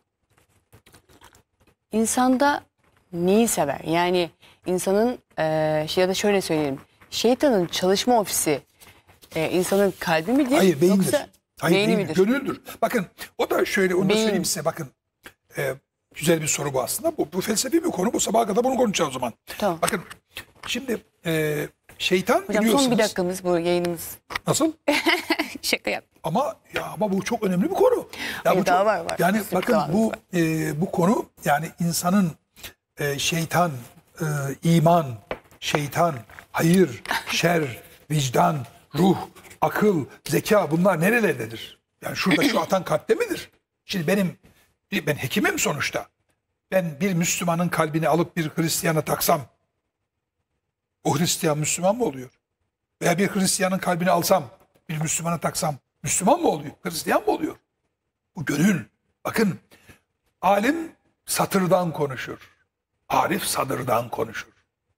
insanda neyi sever? Yani insanın şey ya da şöyle söyleyelim. Şeytanın çalışma ofisi e, insanın kalbi midir? Hayır beyindir. Yoksa Hayır Beyni değil, midir? gönüldür. Bakın o da şöyle onu da Beyin. söyleyeyim size bakın. Ee, güzel bir soru bu aslında. Bu, bu felsefi bir konu. Bu sabaha kadar bunu konuşacağız o zaman. Tamam. Bakın şimdi e, şeytan Hocam biliyorsunuz. son bir dakikamız bu yayınımız. Nasıl? Şaka yap. Ama ya ama bu çok önemli bir konu. Ya Hayır, bu daha çok- var, var. Yani Sırf bakın bu var. e, bu konu yani insanın e, şeytan, e, iman, şeytan, hayır, şer, vicdan, ruh, akıl, zeka bunlar nerelerdedir? Yani şurada şu atan kalpte midir? Şimdi benim ben hekimim sonuçta. Ben bir Müslümanın kalbini alıp bir Hristiyana taksam o Hristiyan Müslüman mı oluyor? Veya bir Hristiyanın kalbini alsam, bir Müslümana taksam Müslüman mı oluyor? Hristiyan mı oluyor? Bu gönül. Bakın alim satırdan konuşur. Arif sadırdan konuşur.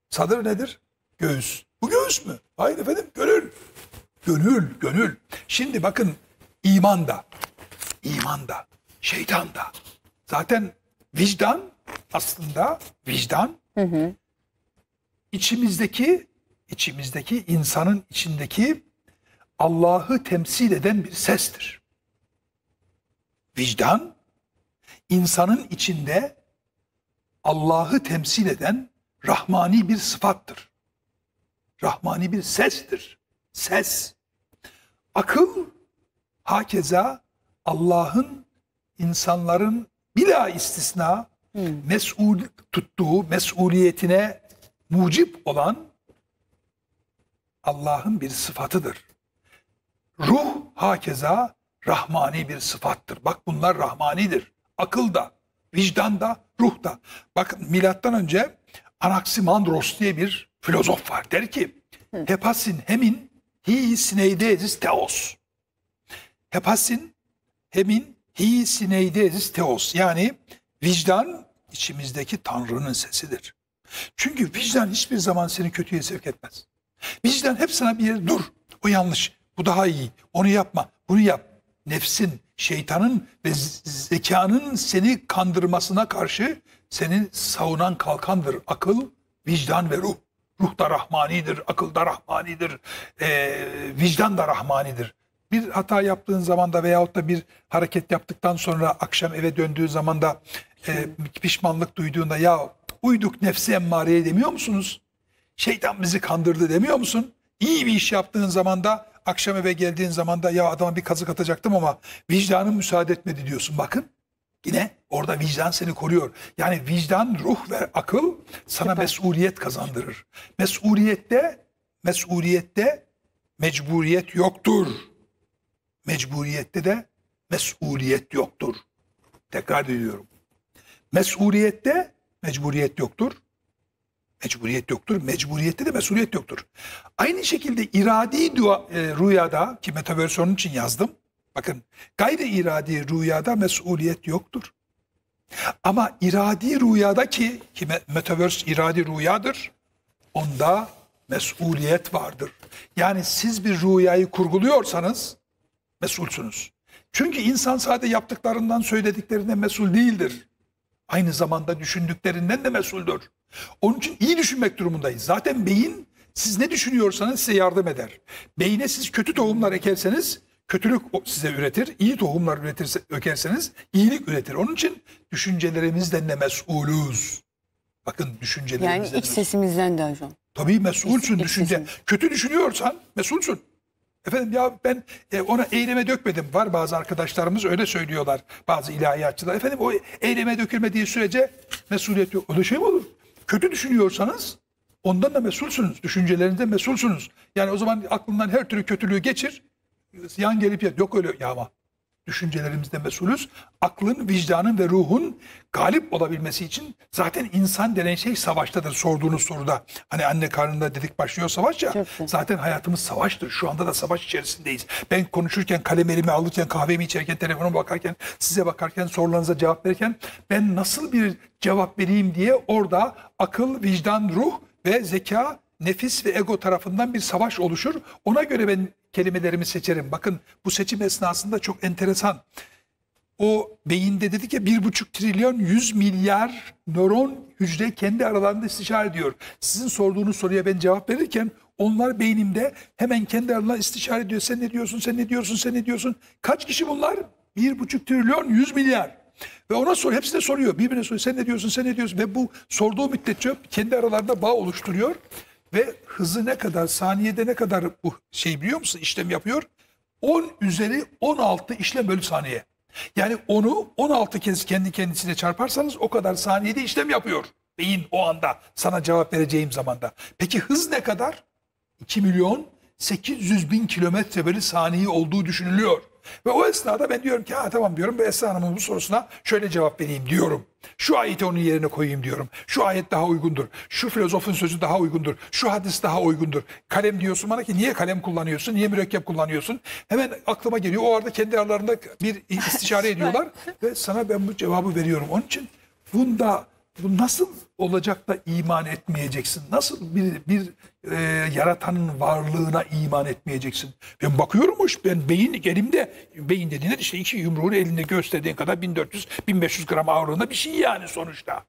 Sadır nedir? Göğüs. Bu göğüs mü? Hayır efendim gönül. Gönül, gönül. Şimdi bakın iman da, iman da, şeytan da. Zaten vicdan aslında vicdan içimizdeki içimizdeki insanın içindeki Allah'ı temsil eden bir sestir. Vicdan insanın içinde Allah'ı temsil eden rahmani bir sıfattır. Rahmani bir sestir. Ses. Akıl hakeza Allah'ın insanların bila istisna mesul tuttuğu mesuliyetine mucip olan Allah'ın bir sıfatıdır. Ruh hakeza rahmani bir sıfattır. Bak bunlar rahmanidir. Akıl da, vicdan da, ruh da. Bakın milattan önce Anaximandros diye bir filozof var. Der ki hepasin hemin hi sineidesis teos. Hepasin hemin hi sineidesis teos. Yani vicdan içimizdeki Tanrı'nın sesidir. Çünkü vicdan hiçbir zaman seni kötüye sevk etmez. Vicdan hep sana bir yere dur. O yanlış. Bu daha iyi. Onu yapma. Bunu yap. Nefsin, şeytanın ve zekanın seni kandırmasına karşı seni savunan kalkandır. Akıl, vicdan ve ruh. Ruh da rahmanidir, akıl da rahmanidir, eee, vicdan da rahmanidir. Bir hata yaptığın zaman da veyahut da bir hareket yaptıktan sonra akşam eve döndüğü zaman da eee, pişmanlık duyduğunda ya uyduk nefsi emmareye demiyor musunuz? Şeytan bizi kandırdı demiyor musun? İyi bir iş yaptığın zaman da akşam eve geldiğin zaman da ya adama bir kazık atacaktım ama vicdanım müsaade etmedi diyorsun. Bakın yine orada vicdan seni koruyor. Yani vicdan, ruh ve akıl sana mesuliyet kazandırır. Mesuliyette mesuliyette mecburiyet yoktur. Mecburiyette de mesuliyet yoktur. Tekrar ediyorum. Mesuliyette mecburiyet yoktur. Mecburiyet yoktur. Mecburiyette de mesuliyet yoktur. Aynı şekilde iradi dua, e, rüyada ki Metaverse onun için yazdım. Bakın gayri iradi rüyada mesuliyet yoktur. Ama iradi rüyada ki, ki Me- Metaverse iradi rüyadır. Onda mesuliyet vardır. Yani siz bir rüyayı kurguluyorsanız mesulsünüz. Çünkü insan sadece yaptıklarından söylediklerinden mesul değildir aynı zamanda düşündüklerinden de mesuldür. Onun için iyi düşünmek durumundayız. Zaten beyin siz ne düşünüyorsanız size yardım eder. Beyine siz kötü tohumlar ekerseniz kötülük size üretir. İyi tohumlar üretirse, ökerseniz iyilik üretir. Onun için düşüncelerimizden de mesulüz. Bakın Yani düşüncelerimizden iç sesimizden de hocam. Tabii mesulsün İç- düşünce. Kötü düşünüyorsan mesulsün. Efendim ya ben e, ona eyleme dökmedim. Var bazı arkadaşlarımız öyle söylüyorlar. Bazı ilahiyatçılar. Efendim o eyleme dökülmediği sürece mesuliyet yok. Öyle şey mi olur? Kötü düşünüyorsanız ondan da mesulsünüz. Düşüncelerinizde mesulsünüz. Yani o zaman aklından her türlü kötülüğü geçir. Yan gelip ya yok öyle ya ama düşüncelerimizde mesulüz. Aklın, vicdanın ve ruhun galip olabilmesi için zaten insan denen şey savaştadır sorduğunuz soruda. Hani anne karnında dedik başlıyor savaş ya. Zaten hayatımız savaştır. Şu anda da savaş içerisindeyiz. Ben konuşurken, kalem elime alırken, kahvemi içerken, telefona bakarken, size bakarken, sorularınıza cevap verirken ben nasıl bir cevap vereyim diye orada akıl, vicdan, ruh ve zeka, nefis ve ego tarafından bir savaş oluşur. Ona göre ben kelimelerimi seçerim. Bakın bu seçim esnasında çok enteresan. O beyinde dedik ya bir buçuk trilyon yüz milyar nöron hücre kendi aralarında istişare ediyor. Sizin sorduğunuz soruya ben cevap verirken Onlar beynimde hemen kendi aralarında istişare ediyor. Sen ne diyorsun, sen ne diyorsun, sen ne diyorsun? Kaç kişi bunlar? Bir buçuk trilyon, yüz milyar. Ve ona sor, hepsi de soruyor. Birbirine soruyor. Sen ne diyorsun, sen ne diyorsun? Ve bu sorduğu müddetçe kendi aralarında bağ oluşturuyor. Ve hızı ne kadar, saniyede ne kadar bu şey biliyor musun? işlem yapıyor. 10 üzeri 16 işlem bölü saniye. Yani onu 16 kez kendi kendisiyle çarparsanız o kadar saniyede işlem yapıyor. Beyin o anda sana cevap vereceğim zamanda. Peki hız ne kadar? 2 milyon 800 bin kilometre bölü saniye olduğu düşünülüyor. Ve o esnada ben diyorum ki ha tamam diyorum ve Esra Hanım'ın bu sorusuna şöyle cevap vereyim diyorum. Şu ayeti onun yerine koyayım diyorum. Şu ayet daha uygundur. Şu filozofun sözü daha uygundur. Şu hadis daha uygundur. Kalem diyorsun bana ki niye kalem kullanıyorsun? Niye mürekkep kullanıyorsun? Hemen aklıma geliyor. O arada kendi aralarında bir istişare ediyorlar. ve sana ben bu cevabı veriyorum. Onun için bunda bu nasıl olacak da iman etmeyeceksin? Nasıl bir bir e, yaratanın varlığına iman etmeyeceksin? Ben bakıyorum ben beyin elimde beyin dediğinde işte iki yumruğun elinde gösterdiğin kadar 1400 1500 gram ağırlığında bir şey yani sonuçta.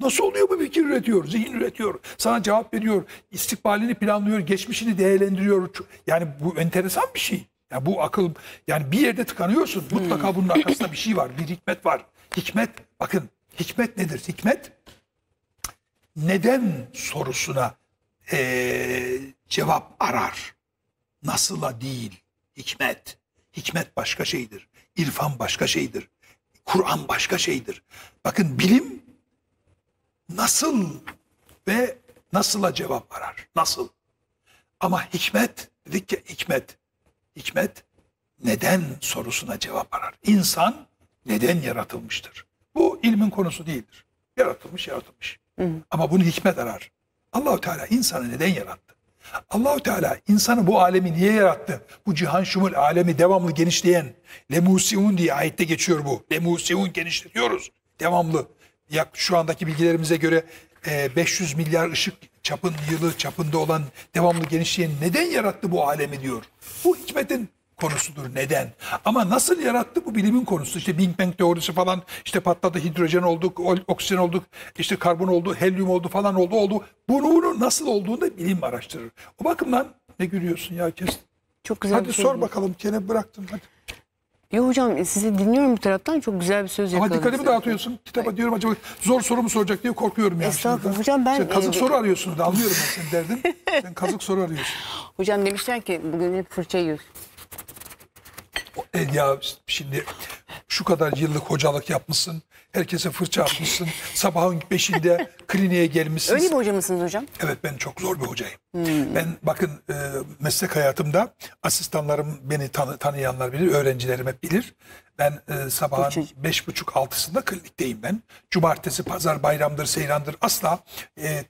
Nasıl oluyor bu fikir üretiyor, zihin üretiyor, sana cevap veriyor, istikbalini planlıyor, geçmişini değerlendiriyor. Yani bu enteresan bir şey. Yani bu akıl yani bir yerde tıkanıyorsun. Mutlaka bunun arkasında bir şey var, bir hikmet var. Hikmet bakın Hikmet nedir? Hikmet neden sorusuna eee, cevap arar. Nasıla değil. Hikmet. Hikmet başka şeydir. İrfan başka şeydir. Kur'an başka şeydir. Bakın bilim nasıl ve nasıla cevap arar. Nasıl? Ama hikmet dedik ki hikmet. Hikmet neden sorusuna cevap arar. İnsan neden yaratılmıştır? Bu ilmin konusu değildir. Yaratılmış yaratılmış. Ama bunu hikmet arar. Allahu Teala insanı neden yarattı? Allahu Teala insanı bu alemi niye yarattı? Bu cihan şumul alemi devamlı genişleyen lemusiun diye ayette geçiyor bu. Lemusiun genişletiyoruz. Devamlı. Ya şu andaki bilgilerimize göre e, 500 milyar ışık çapın yılı çapında olan devamlı genişleyen neden yarattı bu alemi diyor. Bu hikmetin konusudur. Neden? Ama nasıl yarattı bu bilimin konusu. İşte Big Bang teorisi falan işte patladı hidrojen olduk, ol- oksijen olduk, işte karbon oldu, helyum oldu falan oldu oldu. Bunu, bunu nasıl olduğunu da bilim araştırır. O bakımdan ne gülüyorsun ya kes. Çok güzel Hadi bir söz sor bakalım kene bıraktım hadi. Yo hocam sizi dinliyorum bu taraftan çok güzel bir söz Ama yakaladınız. dikkatimi dağıtıyorsun. Kitaba diyorum acaba zor soru mu soracak diye korkuyorum yani. Estağfurullah hocam, ben- Sen kazık e, soru arıyorsun da anlıyorum ben senin derdin. Sen kazık soru arıyorsun. Hocam demişler ki bugün hep fırça yiyoruz. Ya şimdi şu kadar yıllık hocalık yapmışsın. Herkese fırça atmışsın. Sabahın beşinde kliniğe gelmişsin. Öyle bir hoca mısınız hocam? Evet ben çok zor bir hocayım. Ben bakın e, meslek hayatımda asistanlarım beni tanı- tanıyanlar bilir, öğrencilerim hep bilir. Ben e, sabahın beş buçuk altısında klinikteyim ben. Cumartesi, pazar, bayramdır, seyrandır asla e,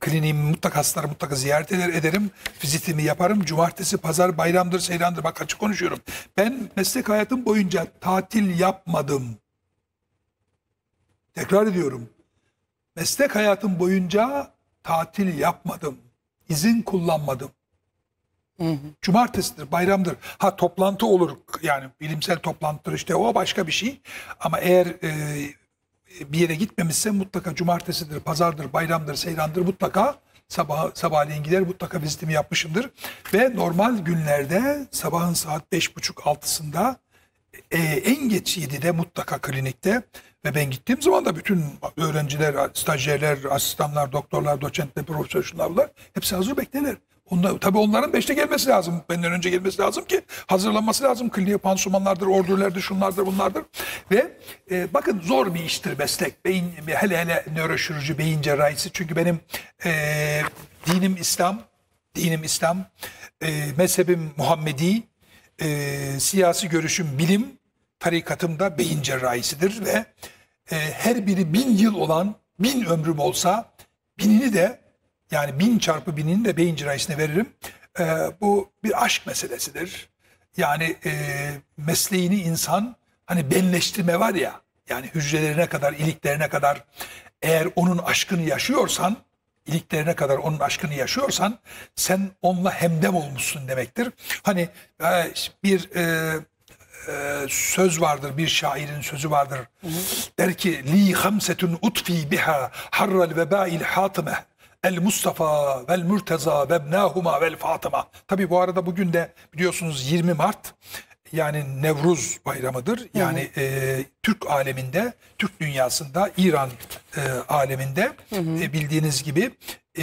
kliniğimi mutlaka hastaları mutlaka ziyaret eder, ederim. Vizitimi yaparım. Cumartesi, pazar, bayramdır, seyrandır. Bak açık konuşuyorum. Ben meslek hayatım boyunca tatil yapmadım. Tekrar ediyorum. Meslek hayatım boyunca tatil yapmadım. İzin kullanmadım. Cumartesidir, bayramdır. Ha toplantı olur yani bilimsel toplantıdır işte o başka bir şey. Ama eğer e, bir yere gitmemişse mutlaka cumartesidir, pazardır, bayramdır, seyrandır mutlaka sabah sabahleyin gider mutlaka vizitimi yapmışımdır. Ve normal günlerde sabahın saat beş buçuk altısında e, en geç 7'de mutlaka klinikte ve ben gittiğim zaman da bütün öğrenciler, stajyerler, asistanlar, doktorlar, doçentler, profesör şunlar bunlar hepsi hazır beklerler. Onlar, tabii onların 5'te gelmesi lazım. Benden önce gelmesi lazım ki hazırlanması lazım. Kliniğe pansumanlardır, ordülerdir, şunlardır, bunlardır. Ve e, bakın zor bir iştir meslek. Beyin, hele hele nöroşirurji, beyin cerrahisi. Çünkü benim e, dinim İslam, dinim İslam, e, mezhebim Muhammedi, e, siyasi görüşüm bilim, tarikatım da beyin cerrahisidir ve e, her biri bin yıl olan bin ömrüm olsa binini de yani bin çarpı binini de beyin cerrahisine veririm. E, bu bir aşk meselesidir. Yani e, mesleğini insan hani benleştirme var ya yani hücrelerine kadar iliklerine kadar eğer onun aşkını yaşıyorsan iliklerine kadar onun aşkını yaşıyorsan sen onunla hemdem olmuşsun demektir. Hani e, bir e, e, söz vardır, bir şairin sözü vardır. Der ki, li hamsetun utfi biha harral vebail hatime El Mustafa vel Murteza ve bnahuma vel Fatıma. Tabi bu arada bugün de biliyorsunuz 20 Mart yani Nevruz bayramıdır. Yani e, Türk aleminde, Türk dünyasında, İran e, aleminde e, bildiğiniz gibi e,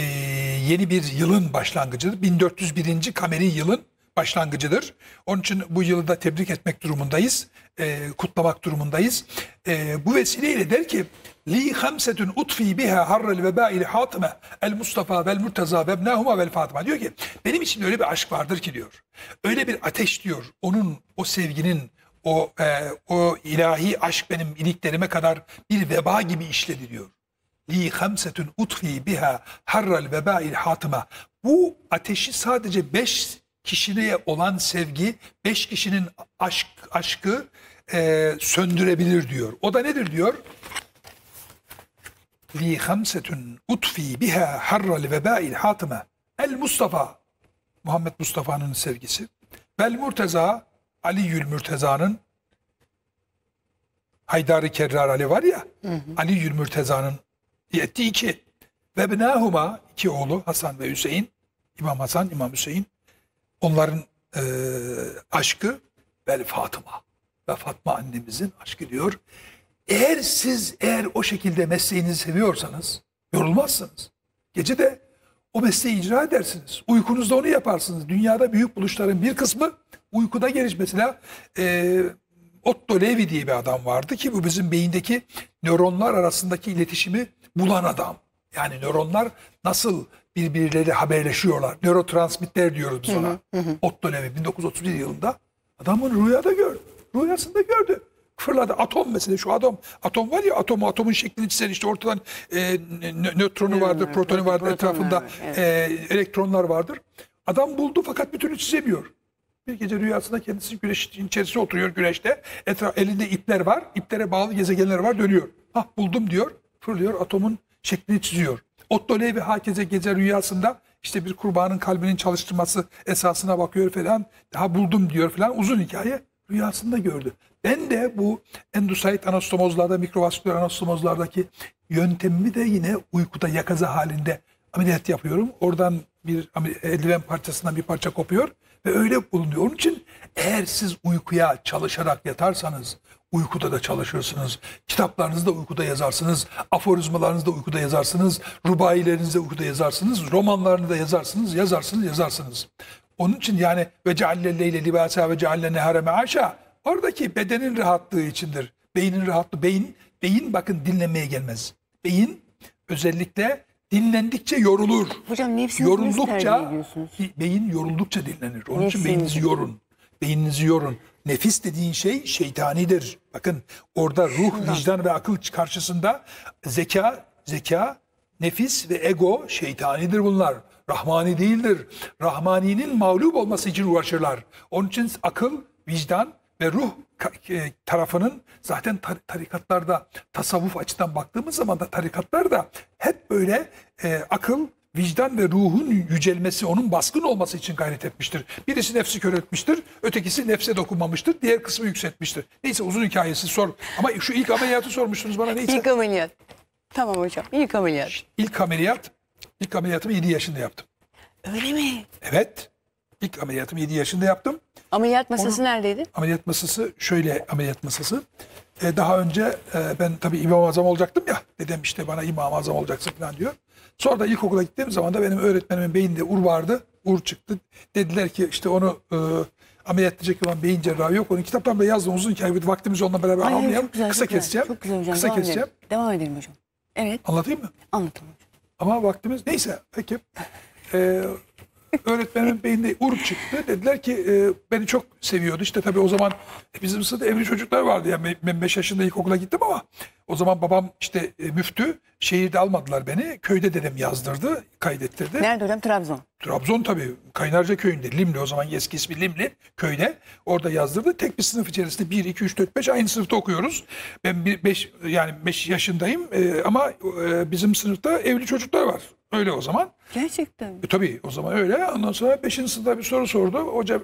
yeni bir yılın başlangıcıdır. 1401. kameri yılın başlangıcıdır. Onun için bu yılı da tebrik etmek durumundayız. e, kutlamak durumundayız. E, bu vesileyle der ki Li hamsetun utfi biha harrel vebail hatime el Mustafa vel Murtaza ve bnahuma vel Fatıma. Diyor ki benim için öyle bir aşk vardır ki diyor. Öyle bir ateş diyor. Onun o sevginin o e, o ilahi aşk benim iliklerime kadar bir veba gibi işledi diyor. Li hamsetun utfi biha harrel vebail hatıma. Bu ateşi sadece beş kişiye olan sevgi, beş kişinin aşk aşkı e, söndürebilir diyor. O da nedir diyor? Li hamsetun utfi biha harrel vebail hatıma. El Mustafa, Muhammed Mustafa'nın sevgisi. Vel Murteza, Ali Yül Mürteza'nın Haydar-ı Kerrar Ali var ya, Ali Yül Mürteza'nın ettiği iki. Ve binahuma iki oğlu Hasan ve Hüseyin, İmam Hasan, İmam Hüseyin. Onların e, aşkı vel Fatıma ve Fatma annemizin aşkı diyor. Eğer siz eğer o şekilde mesleğinizi seviyorsanız yorulmazsınız. Gece de o mesleği icra edersiniz. Uykunuzda onu yaparsınız. Dünyada büyük buluşların bir kısmı uykuda gelir. Mesela e, Otto Levi diye bir adam vardı ki bu bizim beyindeki nöronlar arasındaki iletişimi bulan adam. Yani nöronlar nasıl birbirleri haberleşiyorlar. Nörotransmitter diyoruz biz ona. Otto Levi 1931 yılında adamın rüyada gördü. Rüyasında gördü. Fırladı. Atom mesela şu atom. Atom var ya atomu atomun şeklini çizen işte ortadan e, nö- nötronu vardır, protonu vardır, etrafında e, elektronlar vardır. Adam buldu fakat bir türlü çizemiyor. Bir gece rüyasında kendisi güneşin içerisinde oturuyor güneşte. Etraf, elinde ipler var. İplere bağlı gezegenler var dönüyor. Hah buldum diyor. Fırlıyor atomun şeklini çiziyor. Otto Levi herkese gece rüyasında işte bir kurbanın kalbinin çalıştırması esasına bakıyor falan. Daha buldum diyor falan. Uzun hikaye rüyasında gördü. Ben de bu endosait anastomozlarda, mikrovasküler anastomozlardaki yöntemimi de yine uykuda yakaza halinde ameliyat yapıyorum. Oradan bir eldiven parçasından bir parça kopuyor ve öyle bulunuyor. Onun için eğer siz uykuya çalışarak yatarsanız uykuda da çalışırsınız. Kitaplarınızı da uykuda yazarsınız. Aforizmalarınızı da uykuda yazarsınız. Rubailerinizi de uykuda yazarsınız. Romanlarını da yazarsınız, yazarsınız, yazarsınız. Onun için yani ve cealle leyle libasa ve cealle nehare meaşa oradaki bedenin rahatlığı içindir. Beynin rahatlığı. Beyin, beyin bakın dinlemeye gelmez. Beyin özellikle dinlendikçe yorulur. Hocam nefsinizi Yoruldukça beyin yoruldukça dinlenir. Onun için beyninizi yorun. Beyninizi yorun. Nefis dediğin şey şeytanidir. Bakın orada ruh, vicdan ve akıl karşısında zeka, zeka, nefis ve ego şeytanidir bunlar. Rahmani değildir. Rahmani'nin mağlup olması için uğraşırlar. Onun için akıl, vicdan ve ruh e, tarafının zaten tar- tarikatlarda tasavvuf açıdan baktığımız zaman da tarikatlarda hep böyle e, akıl, vicdan ve ruhun yücelmesi, onun baskın olması için gayret etmiştir. Birisi nefsi kör etmiştir, ötekisi nefse dokunmamıştır, diğer kısmı yükseltmiştir. Neyse uzun hikayesi sor. Ama şu ilk ameliyatı sormuştunuz bana neyse. İlk ameliyat. Tamam hocam. İlk ameliyat. İlk ameliyat, ilk ameliyatımı 7 yaşında yaptım. Öyle mi? Evet, ilk ameliyatımı 7 yaşında yaptım. Ameliyat masası neredeydi? Ameliyat masası şöyle ameliyat masası. E, daha önce e, ben tabii İmam Azam olacaktım ya. Dedem işte bana İmam Azam olacaksın falan diyor. Sonra da ilkokula gittiğim zaman da benim öğretmenimin beyinde ur vardı. Ur çıktı. Dediler ki işte onu e, ameliyat edecek olan beyin cerrahı yok. Onu kitaplarımda yazdım uzun hikaye. Vaktimizi onunla beraber Hayır, almayalım. güzel, Kısa güzel. keseceğim. Çok güzel hocam. Kısa devam keseceğim. Edelim. Devam edelim hocam. Evet. Anlatayım mı? Anlatın hocam. Ama vaktimiz neyse peki. Ee, öğretmenin beyinde ur çıktı. Dediler ki e, beni çok seviyordu. İşte tabii o zaman bizim sınıfta evli çocuklar vardı. Yani ben 5 yaşında ilkokula gittim ama o zaman babam işte e, müftü. Şehirde almadılar beni. Köyde dedem yazdırdı, kaydettirdi. Nerede hocam? Trabzon. Trabzon tabii Kaynarca köyünde Limli o zaman eski ismi Limli köyde orada yazdırdı. Tek bir sınıf içerisinde 1 2 3 4 5 aynı sınıfta okuyoruz. Ben 5 yani 5 yaşındayım Ee, ama e, bizim sınıfta evli çocuklar var. Öyle o zaman. Gerçekten. E, tabii o zaman öyle. Ondan sonra 5. sınıfta bir soru sordu. Hoca e,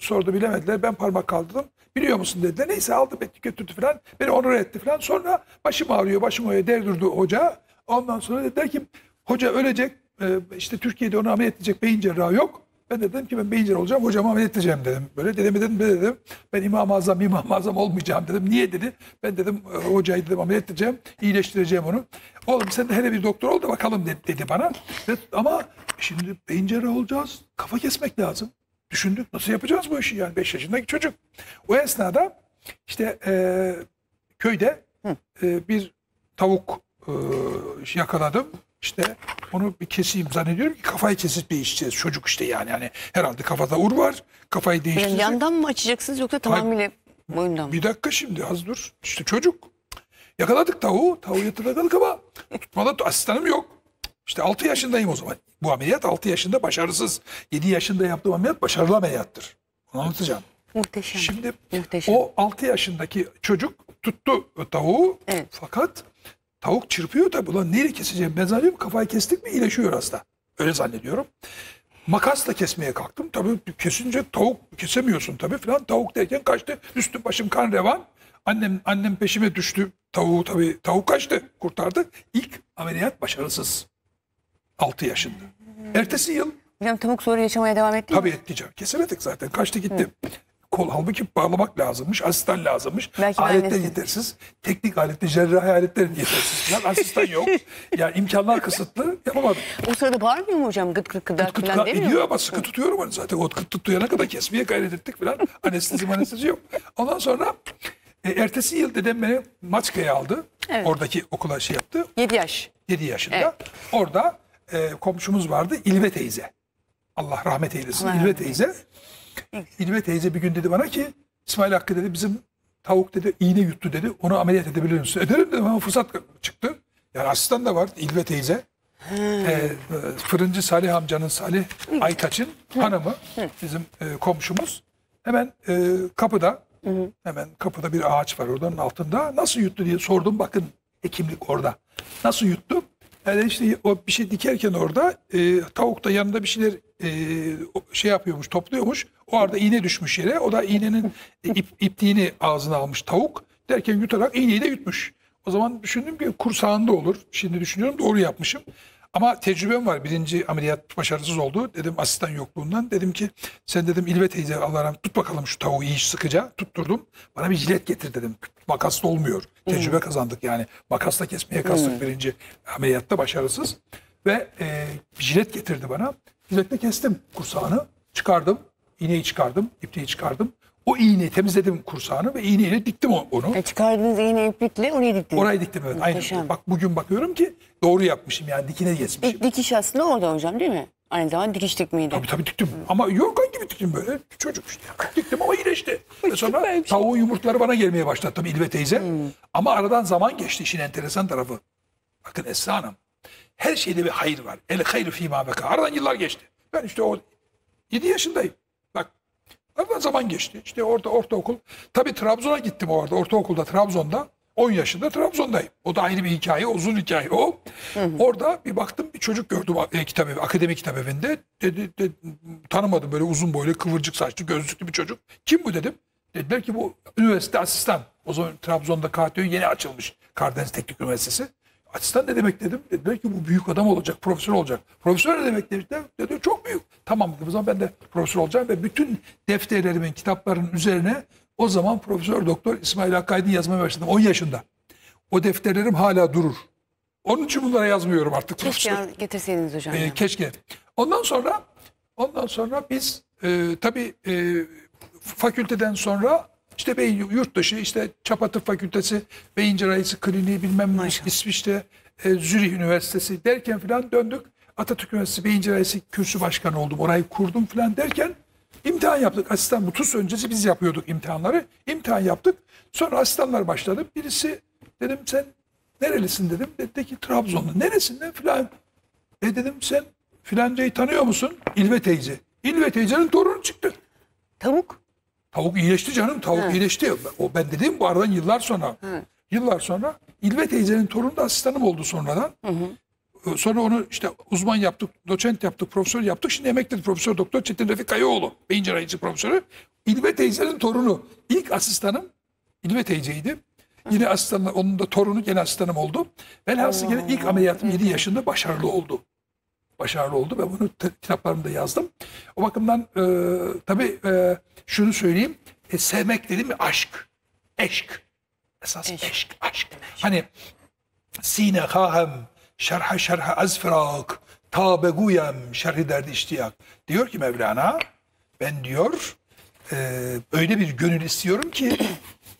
sordu bilemediler. Ben parmak kaldırdım. Biliyor musun dediler. Neyse aldı beni götürdü falan. Beni onur etti falan. Sonra başım ağrıyor başım ağrıyor derdirdi hoca. Ondan sonra dediler ki Hoca ölecek. e, işte Türkiye'de onu ameliyat edecek beyin cerrahı yok. Ben de dedim ki ben beyin cerrahı olacağım. Hocamı ameliyat edeceğim dedim. Böyle dedim dedim dedim. dedim. Ben İmam-ı Azam İmam-ı Azam olmayacağım dedim. Niye dedi? Ben dedim e, hocayı dedim ameliyat edeceğim. iyileştireceğim onu. Oğlum sen de hele bir doktor ol da bakalım dedi, dedi bana. Ve, ama şimdi beyin cerrahı olacağız. Kafa kesmek lazım. Düşündük nasıl yapacağız bu işi yani 5 yaşındaki çocuk. O esnada işte e, köyde e, bir tavuk e, yakaladım. İşte onu bir keseyim zannediyorum ki kafayı kesip değişeceğiz. Çocuk işte yani. yani herhalde kafada ur var. Kafayı Yani değiştirecek. yandan mı açacaksınız yoksa tamamıyla boyundan mı? Bir dakika şimdi az dur. İşte çocuk. Yakaladık tavuğu. Tavuğu yatırdık ama tutmada asistanım yok. İşte 6 yaşındayım o zaman. Bu ameliyat 6 yaşında başarısız. 7 yaşında yaptığım ameliyat başarılı ameliyattır. Onu anlatacağım. Muhteşem. Şimdi Muhteşem. o 6 yaşındaki çocuk tuttu tavuğu. Evet. Fakat tavuk çırpıyor tabii. Ulan neyle keseceğim? Ben zannediyorum kafayı kestik mi iyileşiyor hasta. Öyle zannediyorum. Makasla kesmeye kalktım. Tabii kesince tavuk kesemiyorsun tabii falan. Tavuk derken kaçtı. Üstüm başım kan revan. Annem annem peşime düştü. Tavuğu tabii tavuk kaçtı. Kurtardı. İlk ameliyat başarısız. 6 yaşında. Ertesi yıl Hocam tavuk sonra yaşamaya devam etti mi? Tabii etkileyeceğim. Kesemedik zaten. Kaçtı gitti. Kol halbuki bağlamak lazımmış. Asistan lazımmış. Belki aletler yetersiz. Teknik aletler, cerrahi aletlerin yetersiz. falan. asistan yok. Yani imkanlar kısıtlı. Yapamadım. O sırada bağırmıyor mu hocam gıt gıt gıdak Kıt falan demiyor mu? ama sıkı tutuyorum onu zaten. O kıt tutuyana kadar kesmeye gayret ettik falan. Anestezi manestezi yok. Ondan sonra e, ertesi yıl dedem beni Maçka'ya aldı. Evet. Oradaki okula şey yaptı. 7 yaş. 7 yaşında. Evet. Orada e, komşumuz vardı İlve teyze. Allah rahmet eylesin. Allah İlve rahmet teyze. İlve teyze bir gün dedi bana ki İsmail Hakkı dedi bizim tavuk dedi iğne yuttu dedi. Onu ameliyat edebilir misin? Ederim dedim ama fırsat çıktı. Yani asistan da var İlve teyze. E, fırıncı Salih amcanın Salih Aytaç'ın hanımı bizim e, komşumuz. Hemen e, kapıda hemen kapıda bir ağaç var oradanın altında. Nasıl yuttu diye sordum. Bakın hekimlik orada. Nasıl yuttu? Yani işte o bir şey dikerken orada e, tavuk da yanında bir şeyler e, şey yapıyormuş, topluyormuş. O arada iğne düşmüş yere. O da iğnenin e, ip, ipliğini ağzına almış tavuk. Derken yutarak iğneyi de yutmuş. O zaman düşündüm ki kursağında olur. Şimdi düşünüyorum doğru yapmışım. Ama tecrübem var. Birinci ameliyat başarısız oldu. Dedim asistan yokluğundan. Dedim ki sen dedim İlve teyze Allah rahmet tut bakalım şu tavuğu iyi sıkıca. Tutturdum. Bana bir jilet getir dedim. Makasla olmuyor. Tecrübe kazandık yani. Makasla kesmeye kalktık birinci ameliyatta başarısız. Ve e, jilet getirdi bana. Jiletle kestim kursağını. Çıkardım. İğneyi çıkardım. ipliği çıkardım. O iğneyi temizledim kursağını ve iğneyle diktim onu. E çıkardığınız iğne iplikle oraya diktiniz. Orayı diktim evet. Muhteşem. Bak bugün bakıyorum ki doğru yapmışım yani dikine geçmişim. İlk dikiş aslında orada hocam değil mi? Aynı zamanda dikiş dikmeyi de. Tabii tabii diktim. Ama yorgan gibi diktim böyle. Çocuk işte. Diktim ama iyileşti. Ve sonra tavuğun yumurtları bana gelmeye başladı tabii İlve teyze. Ama aradan zaman geçti işin enteresan tarafı. Bakın Esra Hanım. Her şeyde bir hayır var. El hayru fîmâ beka. Aradan yıllar geçti. Ben işte o 7 yaşındayım. Bak aradan zaman geçti. İşte orada ortaokul. Tabii Trabzon'a gittim orada. Ortaokulda Trabzon'da. 10 yaşında Trabzon'dayım. O da ayrı bir hikaye, uzun hikaye o. Orada bir baktım bir çocuk gördüm e, kitap evi, akademik kitap evinde. Dedi, de, tanımadım böyle uzun boylu, kıvırcık saçlı, gözlüklü bir çocuk. Kim bu dedim. Dediler ki bu üniversite asistan. O zaman Trabzon'da KTÜ yeni açılmış. Karadeniz Teknik Üniversitesi. Asistan ne demek dedim. Dediler ki bu büyük adam olacak, profesör olacak. Profesör ne demek dediler. Dedi çok büyük. Tamam dedim o zaman ben de profesör olacağım ve bütün defterlerimin, kitapların üzerine o zaman Profesör Doktor İsmail Hakkı Aydın yazmaya başladım 10 yaşında. O defterlerim hala durur. Onun için bunlara yazmıyorum artık. Keşke profesör. getirseydiniz hocam. Ee, keşke. Ondan sonra ondan sonra biz e, tabii e, fakülteden sonra işte bey yurt dışı işte Çapa Tıp Fakültesi, Beyin Cerrahisi Kliniği bilmem ne. İsviçre, e, Zürih Üniversitesi derken filan döndük. Atatürk Üniversitesi Beyin Cerrahisi kürsü başkanı oldum. Orayı kurdum filan derken imtihan yaptık. Asistan bu TUS öncesi biz yapıyorduk imtihanları. İmtihan yaptık. Sonra asistanlar başladı. Birisi dedim sen nerelisin dedim. Dedi ki Trabzonlu. Neresinden filan. E dedim sen filancayı tanıyor musun? İlve teyze. İlve teyzenin torunu çıktı. Tavuk. Tavuk iyileşti canım. Tavuk iyileşti. O ben dediğim bu aradan yıllar sonra. Yıllar sonra İlve teyzenin torunu da asistanım oldu sonradan. Ee, Sonra onu işte uzman yaptık, doçent yaptık, profesör yaptık. Şimdi emekli profesör doktor Çetin Refik Kayıoğlu. Beyin cerrahisi profesörü. İlve teyzenin torunu. İlk asistanım İlve teyzeydi. Yine asistanım, onun da torunu gene asistanım oldu. Velhasıl gene ilk ameliyatım 7 yaşında başarılı oldu. Başarılı oldu ve bunu kitaplarımda yazdım. O bakımdan e, tabii e, şunu söyleyeyim. E, sevmek dedim mi aşk. Eşk. Esas eşk. aşk. Hani Sine hahem şerha şerha azfirak ta beguyem şerhi derdi iştiyak. Diyor ki Mevlana ben diyor e, öyle bir gönül istiyorum ki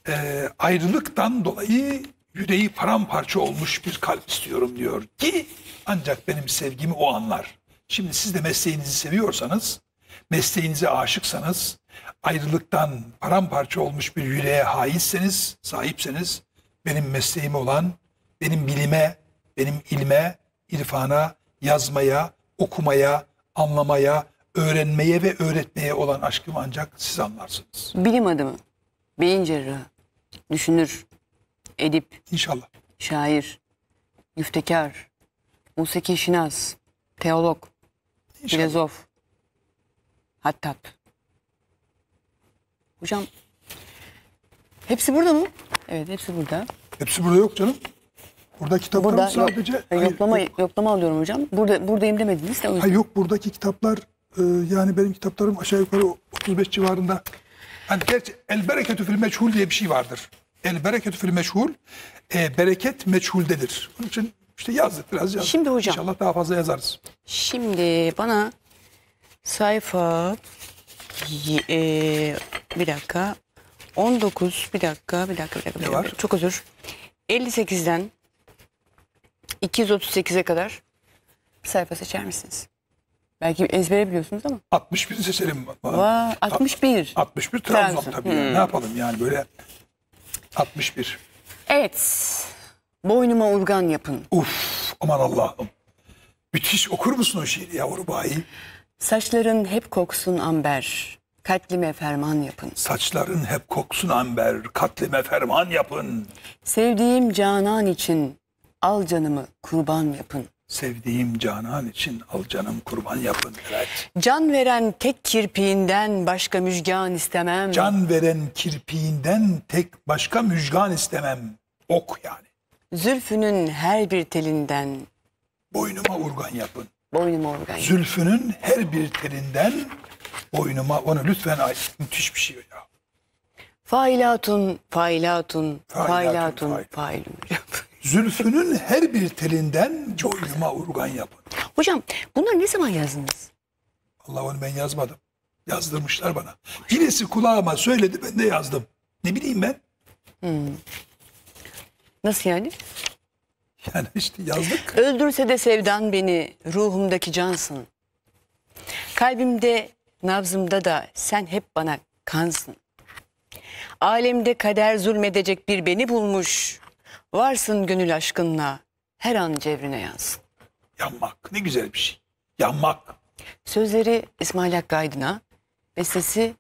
e, ayrılıktan dolayı yüreği paramparça olmuş bir kalp istiyorum diyor ki ancak benim sevgimi o anlar. Şimdi siz de mesleğinizi seviyorsanız, mesleğinize aşıksanız, ayrılıktan paramparça olmuş bir yüreğe haizseniz, sahipseniz benim mesleğim olan, benim bilime, benim ilme, irfana, yazmaya, okumaya, anlamaya, öğrenmeye ve öğretmeye olan aşkımı ancak siz anlarsınız. Bilim adamı, beyin cerrahı, düşünür, edip, İnşallah. şair, güftekar, musiki şinas, teolog, İnşallah. filozof, hattat. Hocam hepsi burada mı? Evet hepsi burada. Hepsi burada yok canım. Burada kitaplarım Burada yok. sadece... E, Hayır, yoklama yok. yoklama alıyorum hocam. Burada buradayım demediniz de o yüzden. Hayır, yok buradaki kitaplar e, yani benim kitaplarım aşağı yukarı 35 civarında. Hani gerçi el bereketü fil meçhul diye bir şey vardır. El bereketü fil meçhul, e, bereket meçhuldedir. Onun için işte yazdık biraz yazdık. Şimdi hocam. İnşallah daha fazla yazarız. Şimdi bana sayfa e, bir dakika 19 bir dakika bir dakika bir dakika. bir Ne dakika. var? Çok özür. 58'den 238'e kadar sayfa seçer misiniz? Belki ezbere biliyorsunuz ama. 61 seçelim. Vay, 61. 61 Trabzon Trabzon. tabii. yani. Ne yapalım yani böyle 61. Evet. Boynuma urgan yapın. Uf aman Allah'ım. Müthiş okur musun o şiiri yavru bayi? Saçların hep koksun amber. Katlime ferman yapın. Saçların hep koksun amber, katlime ferman yapın. Sevdiğim canan için al canımı kurban yapın. Sevdiğim canan için al canım kurban yapın. Evet. Can veren tek kirpiğinden başka müjgan istemem. Can veren kirpiğinden tek başka müjgan istemem. Ok yani. Zülfünün her bir telinden Boynuma urgan yapın. boynuma organ. Zülfünün her bir telinden boynuma onu lütfen ay müthiş bir şey ya. Failatun, failatun, Failatun, failatun, fail. Zülfünün her bir telinden boynuma urgan yapın. Hocam bunları ne zaman yazdınız? Allah onu ben yazmadım. Yazdırmışlar bana. Birisi kulağıma söyledi ben de yazdım. Ne bileyim ben. Nasıl yani? Yani işte yazdık. Öldürse de sevdan beni, ruhumdaki cansın. Kalbimde, nabzımda da sen hep bana kansın. Alemde kader zulmedecek bir beni bulmuş. Varsın gönül aşkınla, her an cevrine yansın. Yanmak ne güzel bir şey. Yanmak. Sözleri İsmail Hakkı Aydın'a, bestesi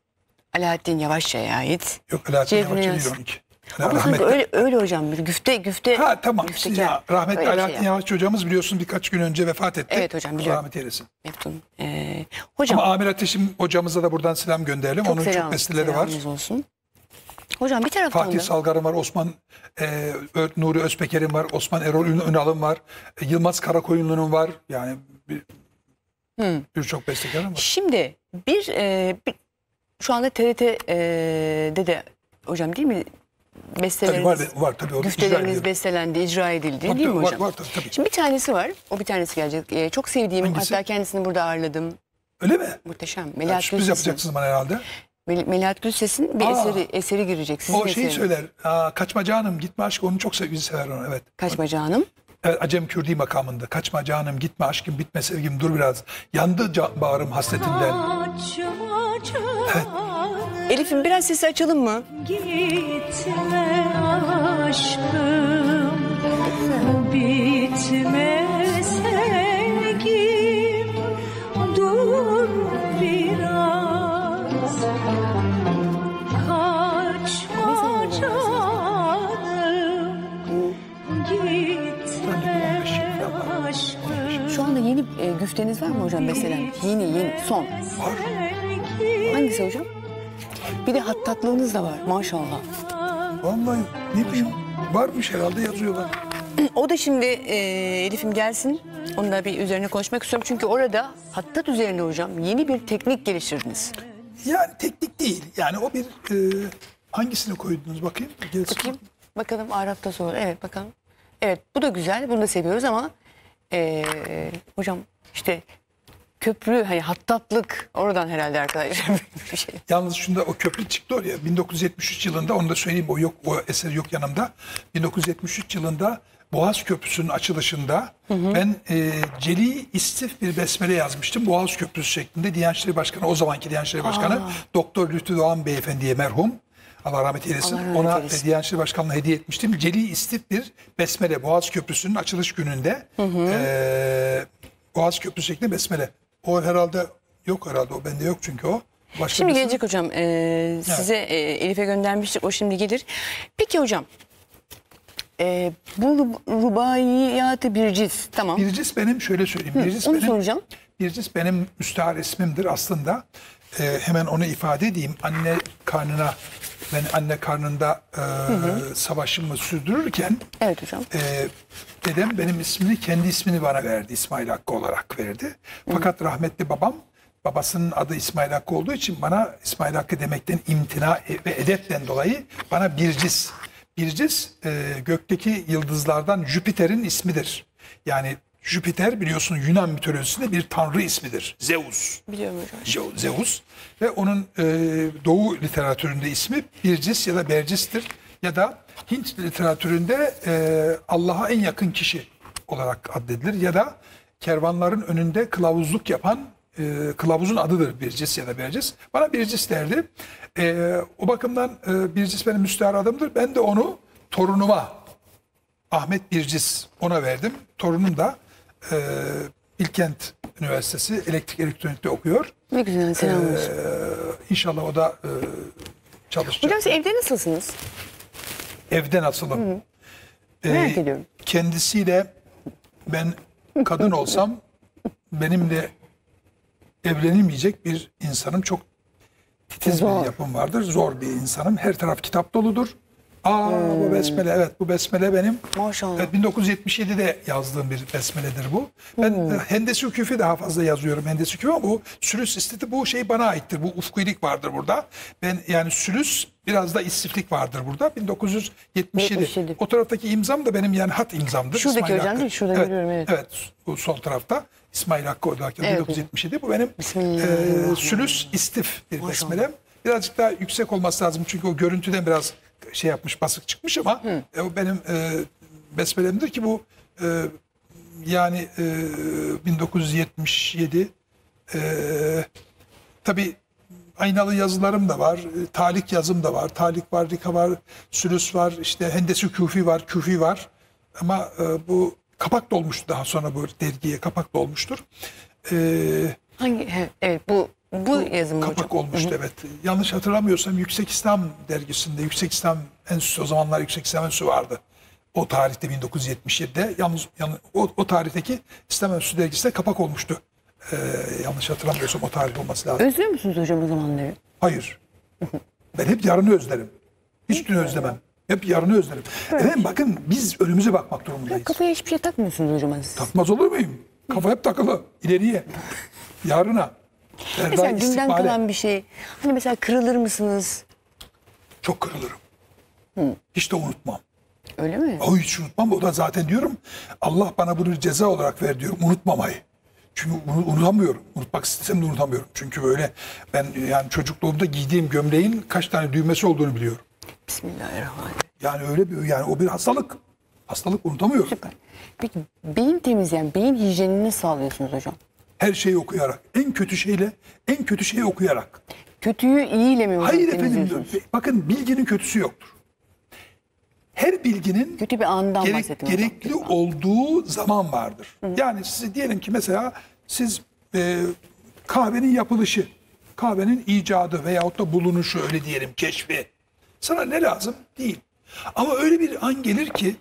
Alaaddin Yavaşça'ya ait. Yok Alaaddin Cevrine yansın. değil onunki. Ama sanki Rahmetli. öyle, öyle hocam bir güfte güfte. Ha tamam. güftekar. Ya, rahmetli Öyle şey Alaaddin yap. Yavaşçı hocamız biliyorsun birkaç gün önce vefat etti. Evet hocam, biliyorum. Rahmet eylesin. Meftun. Ee, hocam Ama Amir Ateş'im hocamıza da buradan selam gönderelim. çok Onun selam, çok besteleri var. olsun. Hocam bir taraftan Fatih da Salgar'ın var, Osman e, Nuri Özpeker'in var, Osman Erol Ün- Ünal'ın var, e, Yılmaz Karakoyunlu'nun var. Yani bir- birçok bestekarın var. şimdi bir, e, bir şu anda TRT'de de hocam değil mi? Tabii Besteleriniz, var, var tabii. icra bestelendi, icra edildi Tabii, değil mi tabii, hocam? Var, var tabii, tabii. Şimdi bir tanesi var. O bir tanesi gelecek. Ee, çok sevdiğim Hangisi? hatta kendisini burada ağırladım. Öyle mi? Muhteşem. Yani Melahat sürpriz Gülses'in. yapacaksınız bana herhalde. Mel- Melahat Gülses'in bir Aa. eseri eseri girecek. Sizin O şeyi eseri. söyler. Aa, Kaçma canım gitme aşk onu çok sev, sever onu evet. Kaçma canım. Evet Acem Kürdi makamında. Kaçma canım gitme aşkım bitme sevgim dur biraz. Yandı bağrım hasretinden. Açma canım Elif'im biraz sesi açalım mı? gitme aşkım bitme kaçma canım gitme aşkım Şu anda yeni e, güfteniz var mı hocam mesela? Yeni yeni son. sevgim Hangisi hocam? Bir de hattatlığınız da var maşallah. Vallahi ne bileyim varmış herhalde yazıyorlar. O da şimdi e, Elif'im gelsin. Onunla bir üzerine konuşmak istiyorum. Çünkü orada hattat üzerinde hocam yeni bir teknik geliştirdiniz. Yani teknik değil. Yani o bir e, hangisini koydunuz bakayım? Gelsin. Bakayım. Bakalım Arap'ta soru. Evet bakalım. Evet bu da güzel. Bunu da seviyoruz ama e, hocam işte köprü hani hattatlık oradan herhalde arkadaşlar bir şey. Yalnız şunda o köprü çıktı oraya. 1973 yılında onu da söyleyeyim o yok o eser yok yanımda. 1973 yılında Boğaz Köprüsü'nün açılışında ben e, Celi İstif bir besmele yazmıştım. Boğaz Köprüsü şeklinde Diyanet İşleri Başkanı o zamanki Diyanet İşleri Başkanı Doktor Lütfü Doğan Beyefendi'ye merhum. Allah rahmet eylesin. Allah rahmet Ona eylesin. e, Diyanet İşleri Başkanlığı'na hediye etmiştim. Celi İstif bir besmele Boğaz Köprüsü'nün açılış gününde e, Boğaz Köprüsü şeklinde besmele. O herhalde yok herhalde o bende yok çünkü o. Başka Şimdi gelecek hocam. e, size e, Elif'e göndermiştik. O şimdi gelir. Peki hocam. e, bu rub- rubaiyatı bir ciz. Tamam. Bircis benim şöyle söyleyeyim. Bircis onu benim, soracağım. Bircis benim müstahar ismimdir aslında. Ee, hemen onu ifade edeyim. Anne karnına ben anne karnında e, savaşımı sürdürürken Evet hocam. e, dedem benim ismini kendi ismini bana verdi. İsmail Hakkı olarak verdi. Fakat rahmetli babam babasının adı İsmail Hakkı olduğu için bana İsmail Hakkı demekten imtina ve edeple dolayı bana Bircis. Bircis e, gökteki yıldızlardan Jüpiter'in ismidir. Yani Jüpiter biliyorsun Yunan mitolojisinde bir tanrı ismidir. Zeus. Biliyorum hocam. Je- Zeus ve onun e, Doğu literatüründe ismi Bircis ya da Bercis'tir ya da Hint literatüründe e, Allah'a en yakın kişi olarak addedilir ya da kervanların önünde kılavuzluk yapan e, kılavuzun adıdır Bircis ya da Bercis. Bana Bircis derdi. E, o bakımdan e, Bircis benim müstahar adımdır. Ben de onu torunuma Ahmet Bircis ona verdim. Torunum da e, Bilkent Üniversitesi elektrik elektronikte okuyor. Ne güzel selam Ee, olsun. İnşallah o da e, çalışacak. Hocam siz evde nasılsınız? Evde nasılım? Ee, Merak ediyorum. Kendisiyle ben kadın olsam benimle evlenilmeyecek bir insanım. Çok titiz Zor. bir yapım vardır. Zor bir insanım. Her taraf kitap doludur. Aa bu besmele evet bu besmele benim. Maşallah. Evet, 1977'de yazdığım bir besmeledir bu. Ben e, Hendesi Küfi daha fazla yazıyorum Hendesi Küfi ama bu sülüs istiti bu şey bana aittir. Bu ufkuilik vardır burada. Ben yani sülüs biraz da istiflik vardır burada. 1977. 77. O taraftaki imzam da benim yani hat imzamdır. Şuradaki İsmail hocam Hakkı. değil, şurada evet, görüyorum, evet. Evet bu sol tarafta İsmail Hakkı oradaki Evet, 1977. Bu benim e, sülüs istif bir besmelem. Birazcık daha yüksek olması lazım çünkü o görüntüden biraz şey yapmış basık çıkmış ama e, o benim e, besmelemdir ki bu e, yani e, 1977 e, tabi aynalı yazılarım da var, e, talik yazım da var, talik var, rika var, sülüs var, işte hendesi küfi var, küfi var ama e, bu kapak dolmuştu daha sonra bu dergiye kapak dolmuştur. E, Hangi? he, evet bu bu yazım mı hocam. kapak olmuştu evet. Yanlış hatırlamıyorsam Yüksek İslam dergisinde Yüksek İslam Enstitüsü o zamanlar Yüksek İslam Enstitüsü vardı. O tarihte 1977'de yalnız, yalnız o, o tarihteki İslam Enstitüsü dergisinde kapak olmuştu. Ee, yanlış hatırlamıyorsam o tarih olması lazım. Özlüyor musunuz hocam o zamanları? Hayır. Ben hep yarını özlerim. Hiç dün özlemem. Hep yarını özlerim. Efendim bakın biz önümüze bakmak durumundayız. Kafaya hiçbir şey takmıyorsunuz hocam siz. Takmaz olur muyum? Kafa hep takılı. İleriye. Yarına. Mesela Erdal dünden istikbale. kalan bir şey. Hani mesela kırılır mısınız? Çok kırılırım. Hiç de unutmam. Öyle mi? O hiç unutmam. O da zaten diyorum Allah bana bunu ceza olarak ver diyorum unutmamayı. Çünkü bunu unutamıyorum. Unutmak istesem de unutamıyorum. Çünkü böyle ben yani çocukluğumda giydiğim gömleğin kaç tane düğmesi olduğunu biliyorum. Bismillahirrahmanirrahim. Yani öyle bir yani o bir hastalık. Hastalık unutamıyorum. Süper. Peki beyin temizleyen, beyin hijyenini sağlıyorsunuz hocam. Her şeyi okuyarak. En kötü şeyle en kötü şeyi okuyarak. Kötüyü iyiyle mi Hayır efendim bakın bilginin kötüsü yoktur. Her bilginin Kötü bir andan gerek- bahsettim hocam. gerekli olduğu zaman vardır. Yani size diyelim ki mesela siz e, kahvenin yapılışı, kahvenin icadı veyahut da bulunuşu öyle diyelim keşfi. Sana ne lazım? Değil. Ama öyle bir an gelir ki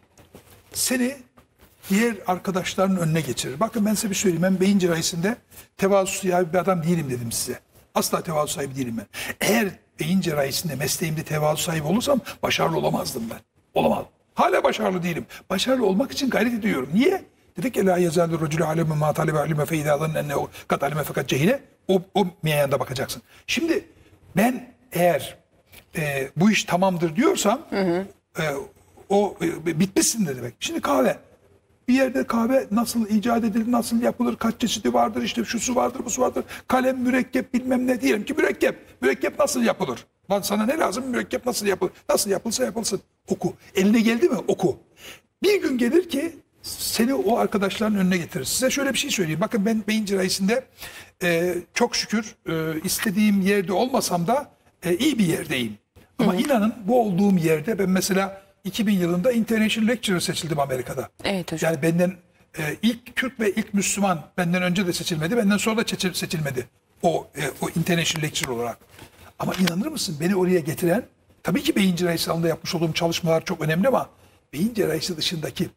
seni diğer arkadaşların önüne geçirir. Bakın ben size bir söyleyeyim. Ben beyin cerrahisinde tevazu sahibi bir adam değilim dedim size. Asla tevazu sahibi değilim ben. Eğer beyin cerrahisinde mesleğimde tevazu sahibi olursam başarılı olamazdım ben. Olamam. Hala başarılı değilim. Başarılı olmak için gayret ediyorum. Niye? Dedik ya la yezalu raculu aleme ma talebe alime fe idâ zanne ennehu kat alime fakat cehile. O, o meyanda bakacaksın. Şimdi ben eğer e, bu iş tamamdır diyorsam e, o e, bitmişsin de demek. Şimdi kahve. Bir yerde kahve nasıl icat edilir, nasıl yapılır, kaç çeşidi vardır, işte şu su vardır, bu su vardır. Kalem, mürekkep bilmem ne diyelim ki mürekkep. Mürekkep nasıl yapılır? Lan sana ne lazım? Mürekkep nasıl yapılır? Nasıl yapılsa yapılsın. Oku. Eline geldi mi? Oku. Bir gün gelir ki seni o arkadaşların önüne getirir. Size şöyle bir şey söyleyeyim. Bakın ben beyin cerrahisinde e, çok şükür e, istediğim yerde olmasam da e, iyi bir yerdeyim. Ama inanın bu olduğum yerde ben mesela 2000 yılında International Lecturer seçildim Amerika'da. Evet hocam. Yani benden e, ilk Kürt ve ilk Müslüman benden önce de seçilmedi, benden sonra da seçil- seçilmedi. O e, o International Lecturer olarak. Ama inanır mısın beni oraya getiren tabii ki beyin cerrahisi alanında yapmış olduğum çalışmalar çok önemli ama beyin cerrahisi dışındaki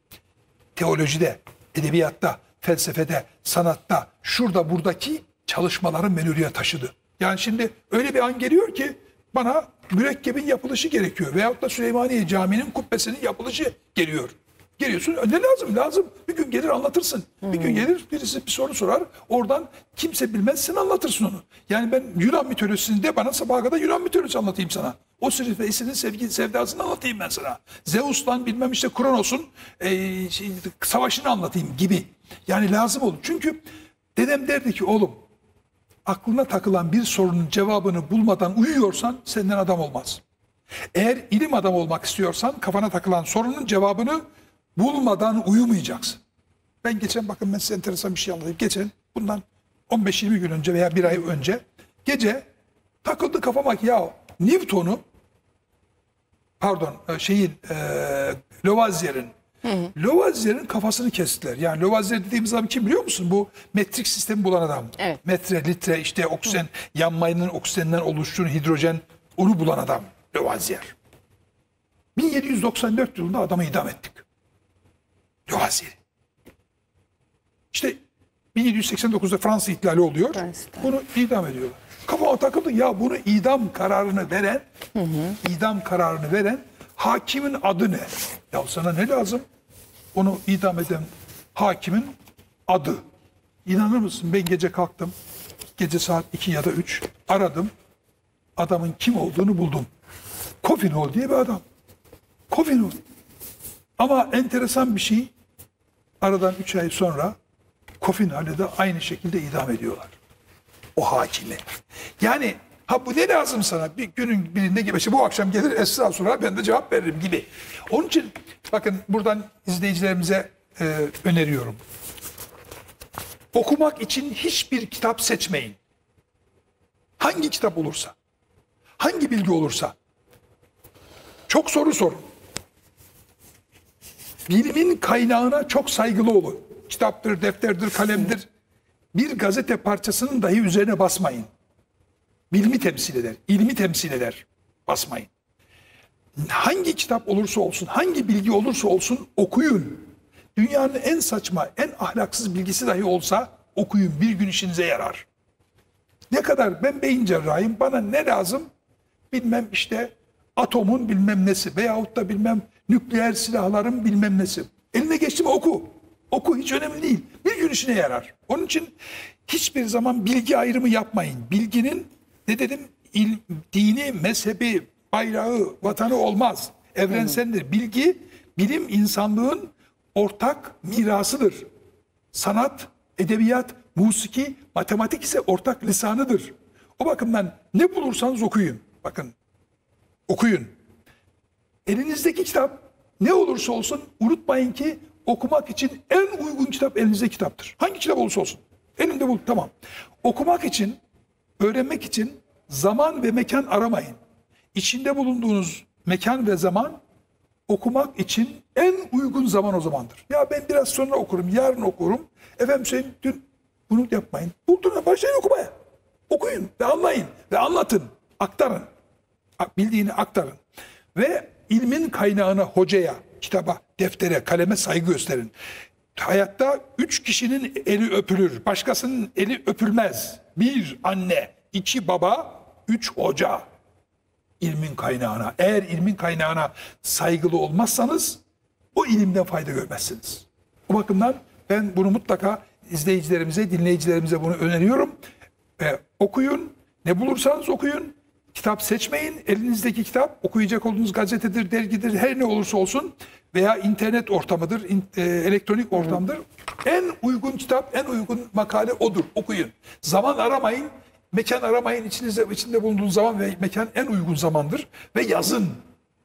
teolojide, edebiyatta, felsefede, sanatta, şurada buradaki çalışmalarım beni oraya taşıdı. Yani şimdi öyle bir an geliyor ki bana mürekkebin yapılışı gerekiyor. Veyahut da Süleymaniye Camii'nin kubbesinin yapılışı geliyor. Geliyorsun ne lazım lazım. Bir gün gelir anlatırsın. Bir gün gelir birisi bir soru sorar. Oradan kimse bilmez sen anlatırsın onu. Yani ben Yunan mitolojisinde bana sabaha kadar Yunan mitolojisi anlatayım sana. O Sirif ve Esir'in sevgi, sevdasını anlatayım ben sana. Zeus'tan bilmem işte Kronos'un e, şey, savaşını anlatayım gibi. Yani lazım olur. Çünkü dedem derdi ki oğlum aklına takılan bir sorunun cevabını bulmadan uyuyorsan senden adam olmaz. Eğer ilim adamı olmak istiyorsan kafana takılan sorunun cevabını bulmadan uyumayacaksın. Ben geçen bakın ben size enteresan bir şey anlatayım. Geçen bundan 15-20 gün önce veya bir ay önce gece takıldı kafama ki ya Newton'u pardon e, şeyin e, Lavoisier'in Lavoisier'in kafasını kestiler. Yani Lavoisier dediğimiz adam kim biliyor musun? Bu metrik sistemi bulan adam. Evet. Metre, litre işte oksijen yanmayının oksijenden oluştuğunu hidrojen onu bulan adam Lavoisier. 1794 yılında adamı idam ettik. Lavoisier'i. İşte 1789'da Fransa ihtilali oluyor. İhtilali. Bunu idam ediyorlar. Kafama takıldı ya bunu idam kararını veren, idam kararını veren hakimin adı ne? Ya sana ne lazım? Onu idam eden hakimin adı. İnanır mısın ben gece kalktım. Gece saat 2 ya da 3 aradım. Adamın kim olduğunu buldum. Kofinol diye bir adam. Kofinol. Ama enteresan bir şey. Aradan 3 ay sonra Kofinol'ü de aynı şekilde idam ediyorlar o hakimi. Yani ha bu ne lazım sana? Bir günün birinde gibi işte bu akşam gelir Esra sorar ben de cevap veririm gibi. Onun için bakın buradan izleyicilerimize e, öneriyorum. Okumak için hiçbir kitap seçmeyin. Hangi kitap olursa, hangi bilgi olursa çok soru sorun. Bilimin kaynağına çok saygılı olun. Kitaptır, defterdir, kalemdir. Bir gazete parçasının dahi üzerine basmayın. Bilimi temsil eder, ilmi temsil eder. Basmayın. Hangi kitap olursa olsun, hangi bilgi olursa olsun okuyun. Dünyanın en saçma, en ahlaksız bilgisi dahi olsa okuyun. Bir gün işinize yarar. Ne kadar ben beyin cerrahıyım bana ne lazım? Bilmem işte atomun bilmem nesi veyahut da bilmem nükleer silahların bilmem nesi. Eline geçti mi oku. Oku hiç önemli değil. Bir gün işine yarar. Onun için hiçbir zaman bilgi ayrımı yapmayın. Bilginin ne dedim il, dini, mezhebi, bayrağı, vatanı olmaz. Evrenseldir. Bilgi bilim insanlığın ortak mirasıdır. Sanat, edebiyat, musiki, matematik ise ortak lisanıdır. O bakımdan ne bulursanız okuyun. Bakın okuyun. Elinizdeki kitap ne olursa olsun unutmayın ki okumak için en uygun kitap elinizdeki kitaptır. Hangi kitap olursa olsun. Elimde bu tamam. Okumak için, öğrenmek için zaman ve mekan aramayın. İçinde bulunduğunuz mekan ve zaman okumak için en uygun zaman o zamandır. Ya ben biraz sonra okurum, yarın okurum. Efendim sen dün bunu yapmayın. Bulduğuna başlayın okumaya. Okuyun ve anlayın ve anlatın, aktarın. Bildiğini aktarın. Ve ilmin kaynağına, hocaya, kitaba, deftere, kaleme saygı gösterin. Hayatta üç kişinin eli öpülür, başkasının eli öpülmez. Bir anne, iki baba, üç hoca. ilmin kaynağına. Eğer ilmin kaynağına saygılı olmazsanız o ilimden fayda görmezsiniz. O bakımdan ben bunu mutlaka izleyicilerimize, dinleyicilerimize bunu öneriyorum. E, okuyun, ne bulursanız okuyun. Kitap seçmeyin. Elinizdeki kitap okuyacak olduğunuz gazetedir, dergidir, her ne olursa olsun veya internet ortamıdır, in- e, elektronik ortamdır. En uygun kitap, en uygun makale odur. Okuyun. Zaman aramayın, mekan aramayın. İçinizde, içinde bulunduğunuz zaman ve mekan en uygun zamandır. Ve yazın.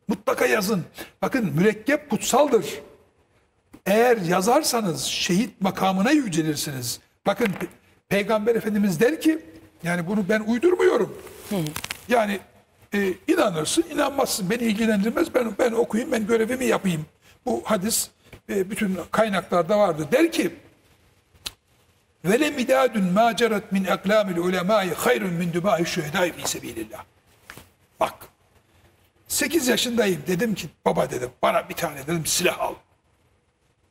Mutlaka yazın. Bakın mürekkep kutsaldır. Eğer yazarsanız şehit makamına yücelirsiniz. Bakın Pe- Peygamber Efendimiz der ki, yani bunu ben uydurmuyorum. Yani e, inanırsın, inanmazsın. Beni ilgilendirmez. Ben ben okuyayım, ben görevimi yapayım. Bu hadis e, bütün kaynaklarda vardı. Der ki, Vele midadun ma min aklamil ulemai hayrun min dubai şühedai fi sebilillah. Bak. 8 yaşındayım. Dedim ki baba dedim bana bir tane dedim silah al.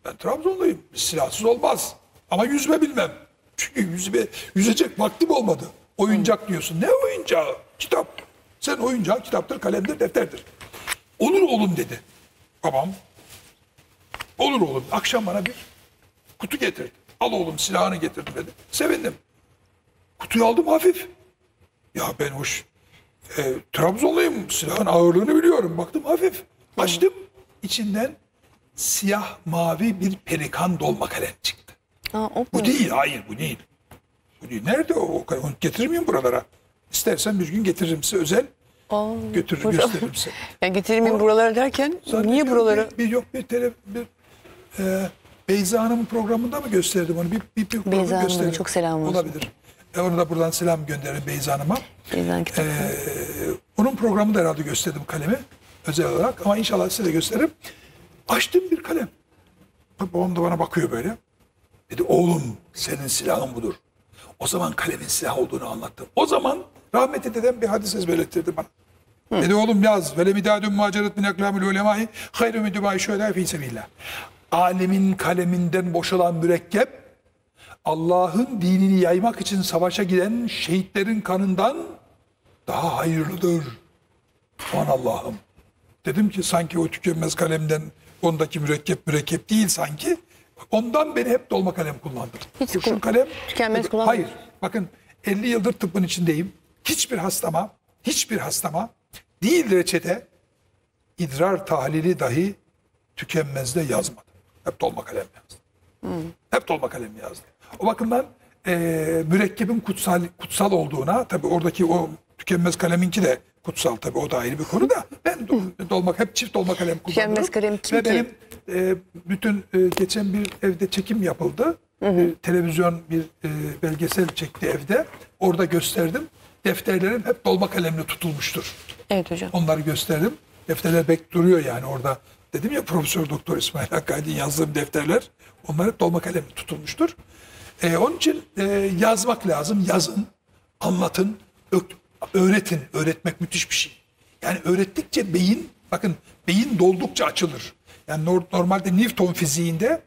Ben Trabzonluyum. Silahsız olmaz. Ama yüzme bilmem. Çünkü yüzme, yüzecek vaktim olmadı. Oyuncak diyorsun. Ne oyuncağı? Kitap. Sen oyuncağı kitaptır, kalemdir, defterdir. Olur oğlum dedi. Babam. Olur oğlum. Akşam bana bir kutu getirdi. Al oğlum silahını getirdi dedi. Sevindim. Kutuyu aldım hafif. Ya ben hoş e, Trabzonluyum. Silahın ağırlığını biliyorum. Baktım hafif. Açtım. İçinden siyah mavi bir pelikan dolma kalem çıktı. Aa, o Bu değil. Hayır bu değil. Bu değil. Nerede o? o kalem? Getirir miyim buralara? İstersen bir gün getiririm size özel. Aa, Götürür hocam. gösteririm size. Yani getirmeyin buralara derken niye buraları? Bir, bir yok bir tele bir e, Beyza Hanım'ın programında mı gösterdim onu? Bir, bir, bir Beyza Hanım'a gösterdim. çok selam olsun. Olabilir. E, onu da buradan selam gönderin Beyza Hanım'a. Beyza'nın kitapları. Onun programında herhalde gösterdim kalemi özel olarak ama inşallah size de gösteririm. Açtım bir kalem. Babam da bana bakıyor böyle. Dedi oğlum senin silahın budur. O zaman kalemin silah olduğunu anlattım. O zaman rahmetli dedem bir hadis ezberlettirdi bana. Dedi oğlum yaz. Vele midadun macerat min aklamil ulemai hayru min dubai şöyle fi sebillah. Alemin kaleminden boşalan mürekkep Allah'ın dinini yaymak için savaşa giden şehitlerin kanından daha hayırlıdır. Aman Allah'ım. Dedim ki sanki o tükenmez kalemden ondaki mürekkep mürekkep değil sanki. Ondan beni hep dolma kalem kullandır. Hiç Şu kul- kalem tükenmez kullanmıyor. Hayır. Bakın 50 yıldır tıbbın içindeyim. Hiçbir hastama, hiçbir hastama değil reçete idrar tahlili dahi tükenmezde yazmadı. Hep dolma kalem yazdı. Hep dolma kalem yazdı. O bakımdan e, mürekkebin kutsal kutsal olduğuna tabi oradaki o tükenmez kaleminki de kutsal tabi o da ayrı bir konu da ben do- dolma hep çift dolma kalem kullanıyorum. Tükenmez kalem kim Ve ki? benim e, bütün e, geçen bir evde çekim yapıldı. E, televizyon bir e, belgesel çekti evde. Orada gösterdim. Defterlerim hep dolma kalemle tutulmuştur. Evet hocam. Onları gösterdim. Defterler bek duruyor yani orada. Dedim ya Profesör Doktor İsmail Hakkari'nin yazdığım defterler onlar hep dolma kalemle tutulmuştur. Ee, onun için e, yazmak lazım. Yazın, anlatın, öğretin. Öğretmek müthiş bir şey. Yani öğrettikçe beyin, bakın beyin doldukça açılır. Yani nor- normalde Newton fiziğinde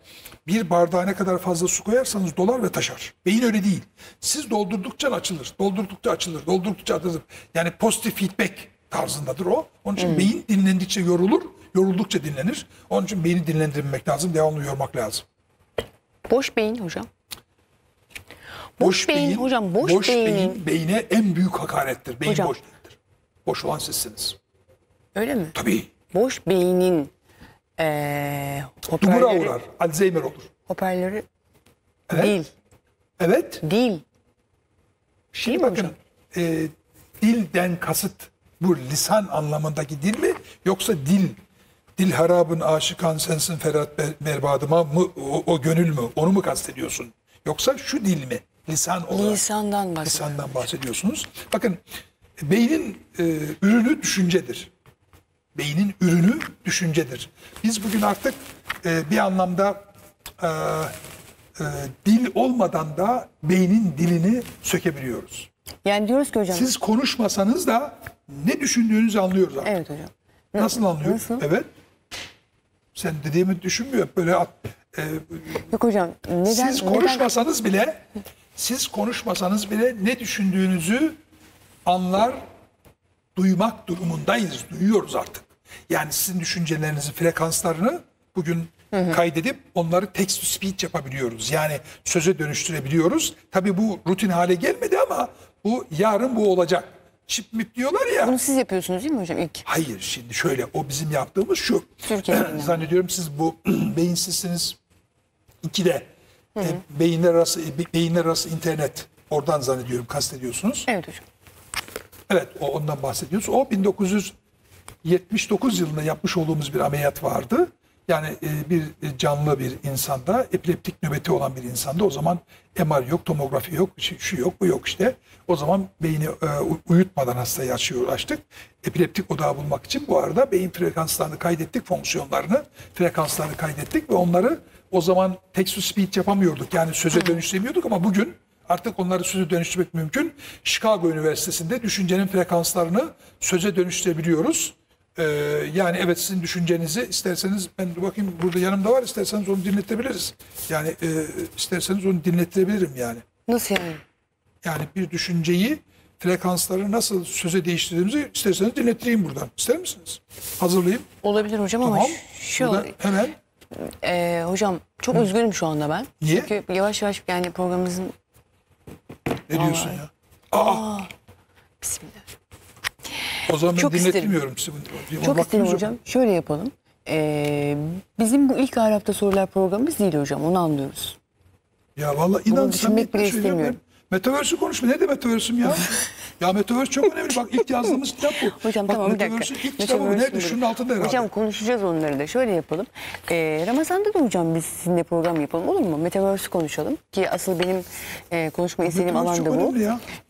bir bardağa ne kadar fazla su koyarsanız dolar ve taşar. Beyin öyle değil. Siz doldurdukça açılır, doldurdukça açılır, doldurdukça açılır. Yani pozitif feedback tarzındadır o. Onun için beyin dinlendikçe yorulur, yoruldukça dinlenir. Onun için beyni dinlendirmek lazım, devamlı yormak lazım. Boş beyin hocam. Boş, beyin, hocam boş, beynin beyin beyine en büyük hakarettir. Beyin Hocam. boş değildir. Boş olan sizsiniz. öyle mi? Tabii. Boş beynin Dumura hoparlörü, uğrar, Alzheimer olur. hoparlörü Evet. dil, Evet. dil. Şimdi Değil bakın e, dilden kasıt bu lisan anlamındaki dil mi yoksa dil dil harabın aşıkan sensin Ferhat Berbadıma mı o, o gönül mü onu mu kastediyorsun yoksa şu dil mi lisan olarak Lisandan bahsediyor. lisandan bahsediyorsunuz. Bakın beynin e, ürünü düşüncedir. Beynin ürünü düşüncedir. Biz bugün artık e, bir anlamda e, e, dil olmadan da beynin dilini sökebiliyoruz. Yani diyoruz ki hocam. Siz konuşmasanız da ne düşündüğünüzü anlıyoruz artık. Evet hocam. Nasıl anlıyor? nasıl? Evet. Sen dediğimi düşünmüyor. Böyle at- e, Yok hocam. Neden? siz neden? konuşmasanız bile siz konuşmasanız bile ne düşündüğünüzü anlar duymak durumundayız. Duyuyoruz artık. Yani sizin düşüncelerinizi, frekanslarını bugün kaydedip onları text to speech yapabiliyoruz. Yani söze dönüştürebiliyoruz. Tabii bu rutin hale gelmedi ama bu yarın bu olacak. Çip mip diyorlar ya. Bunu siz yapıyorsunuz değil mi hocam ilk? Hayır şimdi şöyle o bizim yaptığımız şu. Türkiye'nin. Zannediyorum siz bu beyinsizsiniz. İkide e, beyinler arası e, beyinler arası internet oradan zannediyorum kastediyorsunuz. Evet hocam. Evet o ondan bahsediyoruz. O 1979 yılında yapmış olduğumuz bir ameliyat vardı. Yani e, bir canlı bir insanda epileptik nöbeti olan bir insanda o zaman MR yok, tomografi yok, şu, yok, bu yok işte. O zaman beyni e, uyutmadan hastayı açıyor açtık. Epileptik odağı bulmak için bu arada beyin frekanslarını kaydettik, fonksiyonlarını, frekanslarını kaydettik ve onları o zaman text to speech yapamıyorduk. Yani söze dönüştüremiyorduk ama bugün Artık onları söze dönüştürmek mümkün. Chicago Üniversitesi'nde düşüncenin frekanslarını söze dönüştürebiliyoruz. Ee, yani evet sizin düşüncenizi isterseniz ben bakayım burada yanımda var isterseniz onu dinletebiliriz. Yani e, isterseniz onu dinletebilirim yani. Nasıl yani? Yani bir düşünceyi frekansları nasıl söze değiştirdiğimizi isterseniz dinlettireyim buradan. İster misiniz? Hazırlayayım. Olabilir hocam ama Tamam. şu Burada hemen Ee, hocam çok üzgünüm şu anda ben. Niye? Çünkü yavaş yavaş yani programımızın ne diyorsun ya? Aa, bismillah. O zaman ben Çok dinletmiyorum size. bunu. Çok isterim yok. hocam. Şöyle yapalım. Ee, bizim bu ilk Arap'ta sorular programımız değil hocam. Onu anlıyoruz. Ya vallahi Bunu inan düşünmek samimiyetle bile söylüyorum istemiyorum. Metaverse'ü konuşma. Ne de Metaverse'üm ya? ya Metaverse çok önemli. Bak ilk yazdığımız kitap bu. Hocam Bak, tamam bir dakika. İlk kitabı bu. Nerede? Şunun altında herhalde. Hocam konuşacağız onları da. Şöyle yapalım. Ee, Ramazan'da da hocam biz sizinle program yapalım olur mu? Metaverse konuşalım. Ki asıl benim e, konuşma istediğim alan da bu.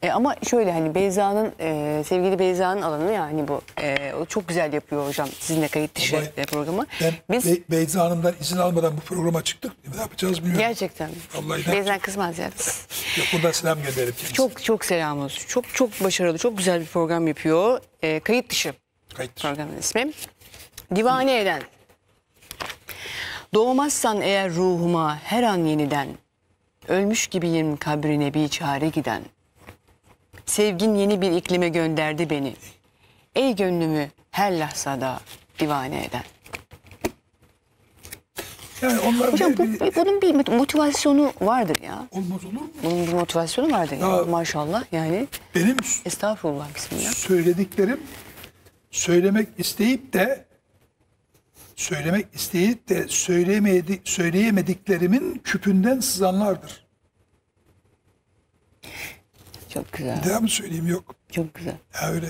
E, ama şöyle hani Beyza'nın e, sevgili Beyza'nın alanı yani bu. E, o çok güzel yapıyor hocam sizinle kayıt dışı Vallahi e, programı. Ben Biz Be- Beyza Hanım'dan izin almadan bu programa çıktık. Ne yapacağız bilmiyorum. gerçekten Vallahi. Beyza kızmaz ya. Yok, buradan selam gönderelim kendisine. Çok çok selam olsun. Çok çok başarılı, çok güzel bir program yapıyor. E, kayıt dışı Kayıttır. programın ismi. Divane eden. Doğmazsan eğer ruhuma her an yeniden. Ölmüş gibiyim kabrine bir çare giden. Sevgin yeni bir iklime gönderdi beni. Ey gönlümü her lahzada divane eden. Yani onlar Hocam bir, bu, bir- bunun bir motivasyonu vardır ya. olmaz olur mu? Bunun bir motivasyonu vardır ya. Ya- Maşallah yani. Benim Estağfurullah bismillah. söylediklerim söylemek isteyip de söylemek isteyip de söyleyemedi, söyleyemediklerimin küpünden sızanlardır. Çok güzel. Devam mı söyleyeyim yok. Çok güzel. Ya öyle.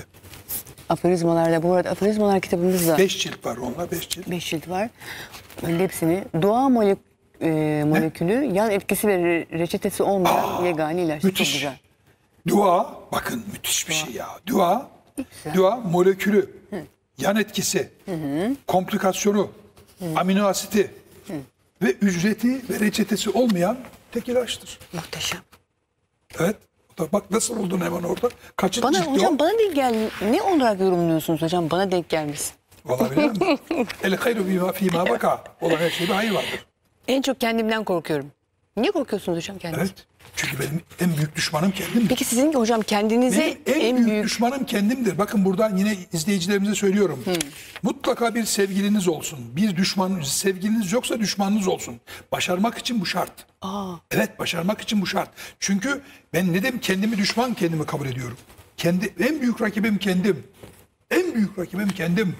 Aforizmalarda bu arada aforizmalar kitabımızda Beş cilt var onunla beş cilt. 5 cilt var. Hepsini doğa molek, e, molekülü yan etkisi ve re- reçetesi olmayan yegane ilaç. Çok Müthiş. güzel. Dua bakın müthiş bir şey ya. Dua, dua molekülü, yan etkisi, komplikasyonu, amino asiti ve ücreti ve reçetesi olmayan tek ilaçtır. Muhteşem. Evet. O da Bak nasıl buldun hemen orada. Kaçıncı Bana cildi o? hocam bana denk gel. Ne olarak yorumluyorsunuz hocam? Bana denk gelmiş. Olabilir mi? El hayru bima fîmâ baka. Olan her şeyde hayır vardır. En çok kendimden korkuyorum. Niye korkuyorsunuz hocam kendiniz? Evet. Çünkü benim en büyük düşmanım kendimdir. Peki sizin hocam kendinize Benim en, en, büyük, büyük... düşmanım kendimdir. Bakın buradan yine izleyicilerimize söylüyorum. Mutlaka bir sevgiliniz olsun. Bir düşmanınız, sevgiliniz yoksa düşmanınız olsun. Başarmak için bu şart. Aa, Evet başarmak için bu şart. Çünkü ben ne dedim kendimi düşman kendimi kabul ediyorum. Kendi en büyük rakibim kendim. En büyük rakibim kendim.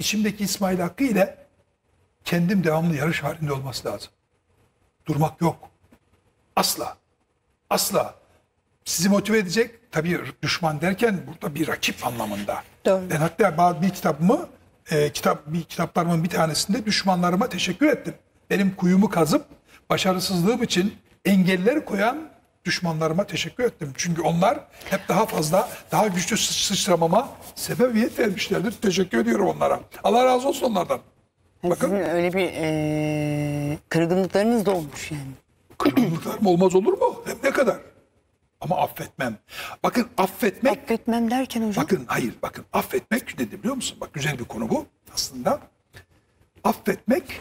İçimdeki İsmail Hakkı ile kendim devamlı yarış halinde olması lazım. Durmak yok. Asla. Asla. Sizi motive edecek tabii düşman derken burada bir rakip anlamında. Doğru. Ben hatta bazı bir kitabımı e, kitap bir kitaplarımın bir tanesinde düşmanlarıma teşekkür ettim. Benim kuyumu kazıp başarısızlığım için engeller koyan düşmanlarıma teşekkür ettim. Çünkü onlar hep daha fazla, daha güçlü sı- sıçramama sebebiyet vermişlerdir. Teşekkür ediyorum onlara. Allah razı olsun onlardan. Bakın sizin öyle bir e, kırgınlıklarınız da olmuş yani. kırgınlıklarım olmaz olur mu? Hem ne kadar? Ama affetmem. Bakın affetmek Affetmem derken hocam. Bakın hayır bakın affetmek nedir biliyor musun? Bak güzel bir konu bu aslında. Affetmek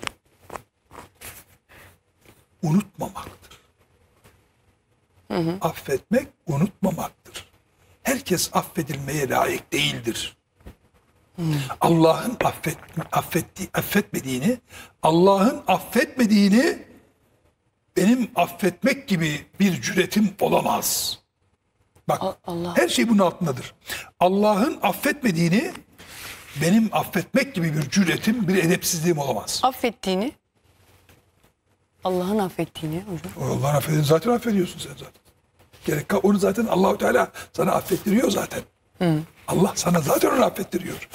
unutmamaktır. Affetmek unutmamaktır. herkes affedilmeye layık değildir. Allah'ın affet, affetti, affetmediğini, Allah'ın affetmediğini benim affetmek gibi bir cüretim olamaz. Bak Allah. her şey bunun altındadır. Allah'ın affetmediğini benim affetmek gibi bir cüretim, bir edepsizliğim olamaz. Affettiğini, Allah'ın affettiğini hocam. Allah'ın affedin zaten affediyorsun sen zaten. Gerek onu zaten Allahu Teala sana affettiriyor zaten. Allah sana zaten onu affettiriyor.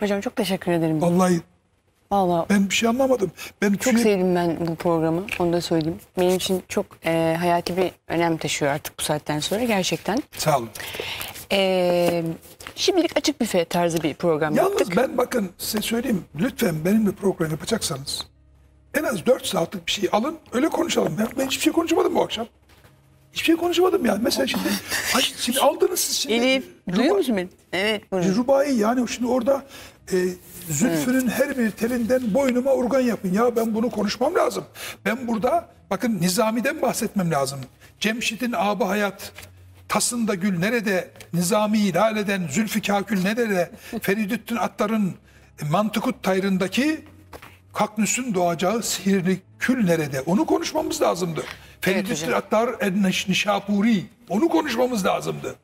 Hocam çok teşekkür ederim. Vallahi Vallahi ben bir şey anlamadım. Ben çok şuraya- sevdim ben bu programı. Onu da söyleyeyim. Benim için çok e, hayati bir önem taşıyor artık bu saatten sonra gerçekten. Sağ olun. E, şimdilik açık büfe tarzı bir program Yalnız yaptık. ben bakın size söyleyeyim. Lütfen benimle program yapacaksanız en az 4 saatlik bir şey alın öyle konuşalım. Ben, ben hiçbir şey konuşamadım bu akşam. Hiçbir şey konuşamadım yani. Mesela şimdi, ay, şimdi aldınız siz şimdi. Elif duyuyor musun beni? Evet buyurun. Rubai yani şimdi orada e, zülfünün her bir telinden boynuma organ yapın. Ya ben bunu konuşmam lazım. Ben burada bakın Nizami'den bahsetmem lazım. Cemşit'in abı hayat Tasında gül nerede? Nizami laleden Zülfü Kakül nerede? Feridüddin Attar'ın Mantıkut Tayrı'ndaki Kaknüs'ün doğacağı sihirli kül nerede? Onu konuşmamız lazımdı. Feridüddin hocam. Attar el-Nişapuri. Onu konuşmamız lazımdı.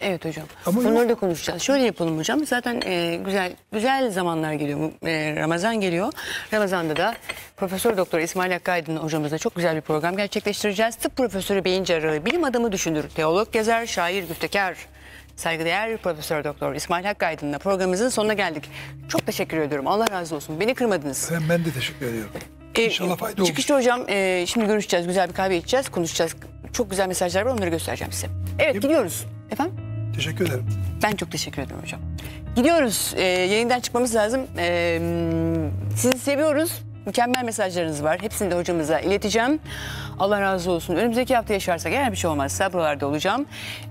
Evet hocam. Ama Bunları yok. da konuşacağız. Şöyle yapalım hocam. Zaten e, güzel güzel zamanlar geliyor. E, Ramazan geliyor. Ramazan'da da Profesör Doktor İsmail Hakkı Aydın hocamızla çok güzel bir program gerçekleştireceğiz. Tıp Profesörü Beyin Cerrahı, bilim adamı düşünür, teolog yazar, şair, güftekar, saygıdeğer Profesör Doktor İsmail Hakkı Aydın'la programımızın sonuna geldik. Çok teşekkür ediyorum. Allah razı olsun. Beni kırmadınız. Ben, ben de teşekkür ediyorum. E, İnşallah fayda olur. Çıkışta hocam e, şimdi görüşeceğiz. Güzel bir kahve içeceğiz, konuşacağız. Çok güzel mesajlar var onları göstereceğim size. Evet gidiyoruz. Efendim? Teşekkür ederim. Ben çok teşekkür ederim hocam. Gidiyoruz. Ee, yayından çıkmamız lazım. Ee, sizi seviyoruz. Mükemmel mesajlarınız var. Hepsini de hocamıza ileteceğim. Allah razı olsun. Önümüzdeki hafta yaşarsak eğer bir şey olmazsa buralarda olacağım.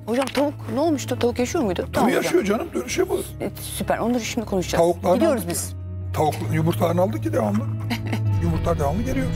Hocam tavuk ne olmuştu? Tavuk yaşıyor muydu? Tabii hocam. yaşıyor canım dönüşüyor mu? E, süper. Onları şimdi konuşacağız. Tavuklarını Gidiyoruz biz. ya. Tavuk yumurtalarını aldık ki devamlı. Yumurtalar devamlı geliyor.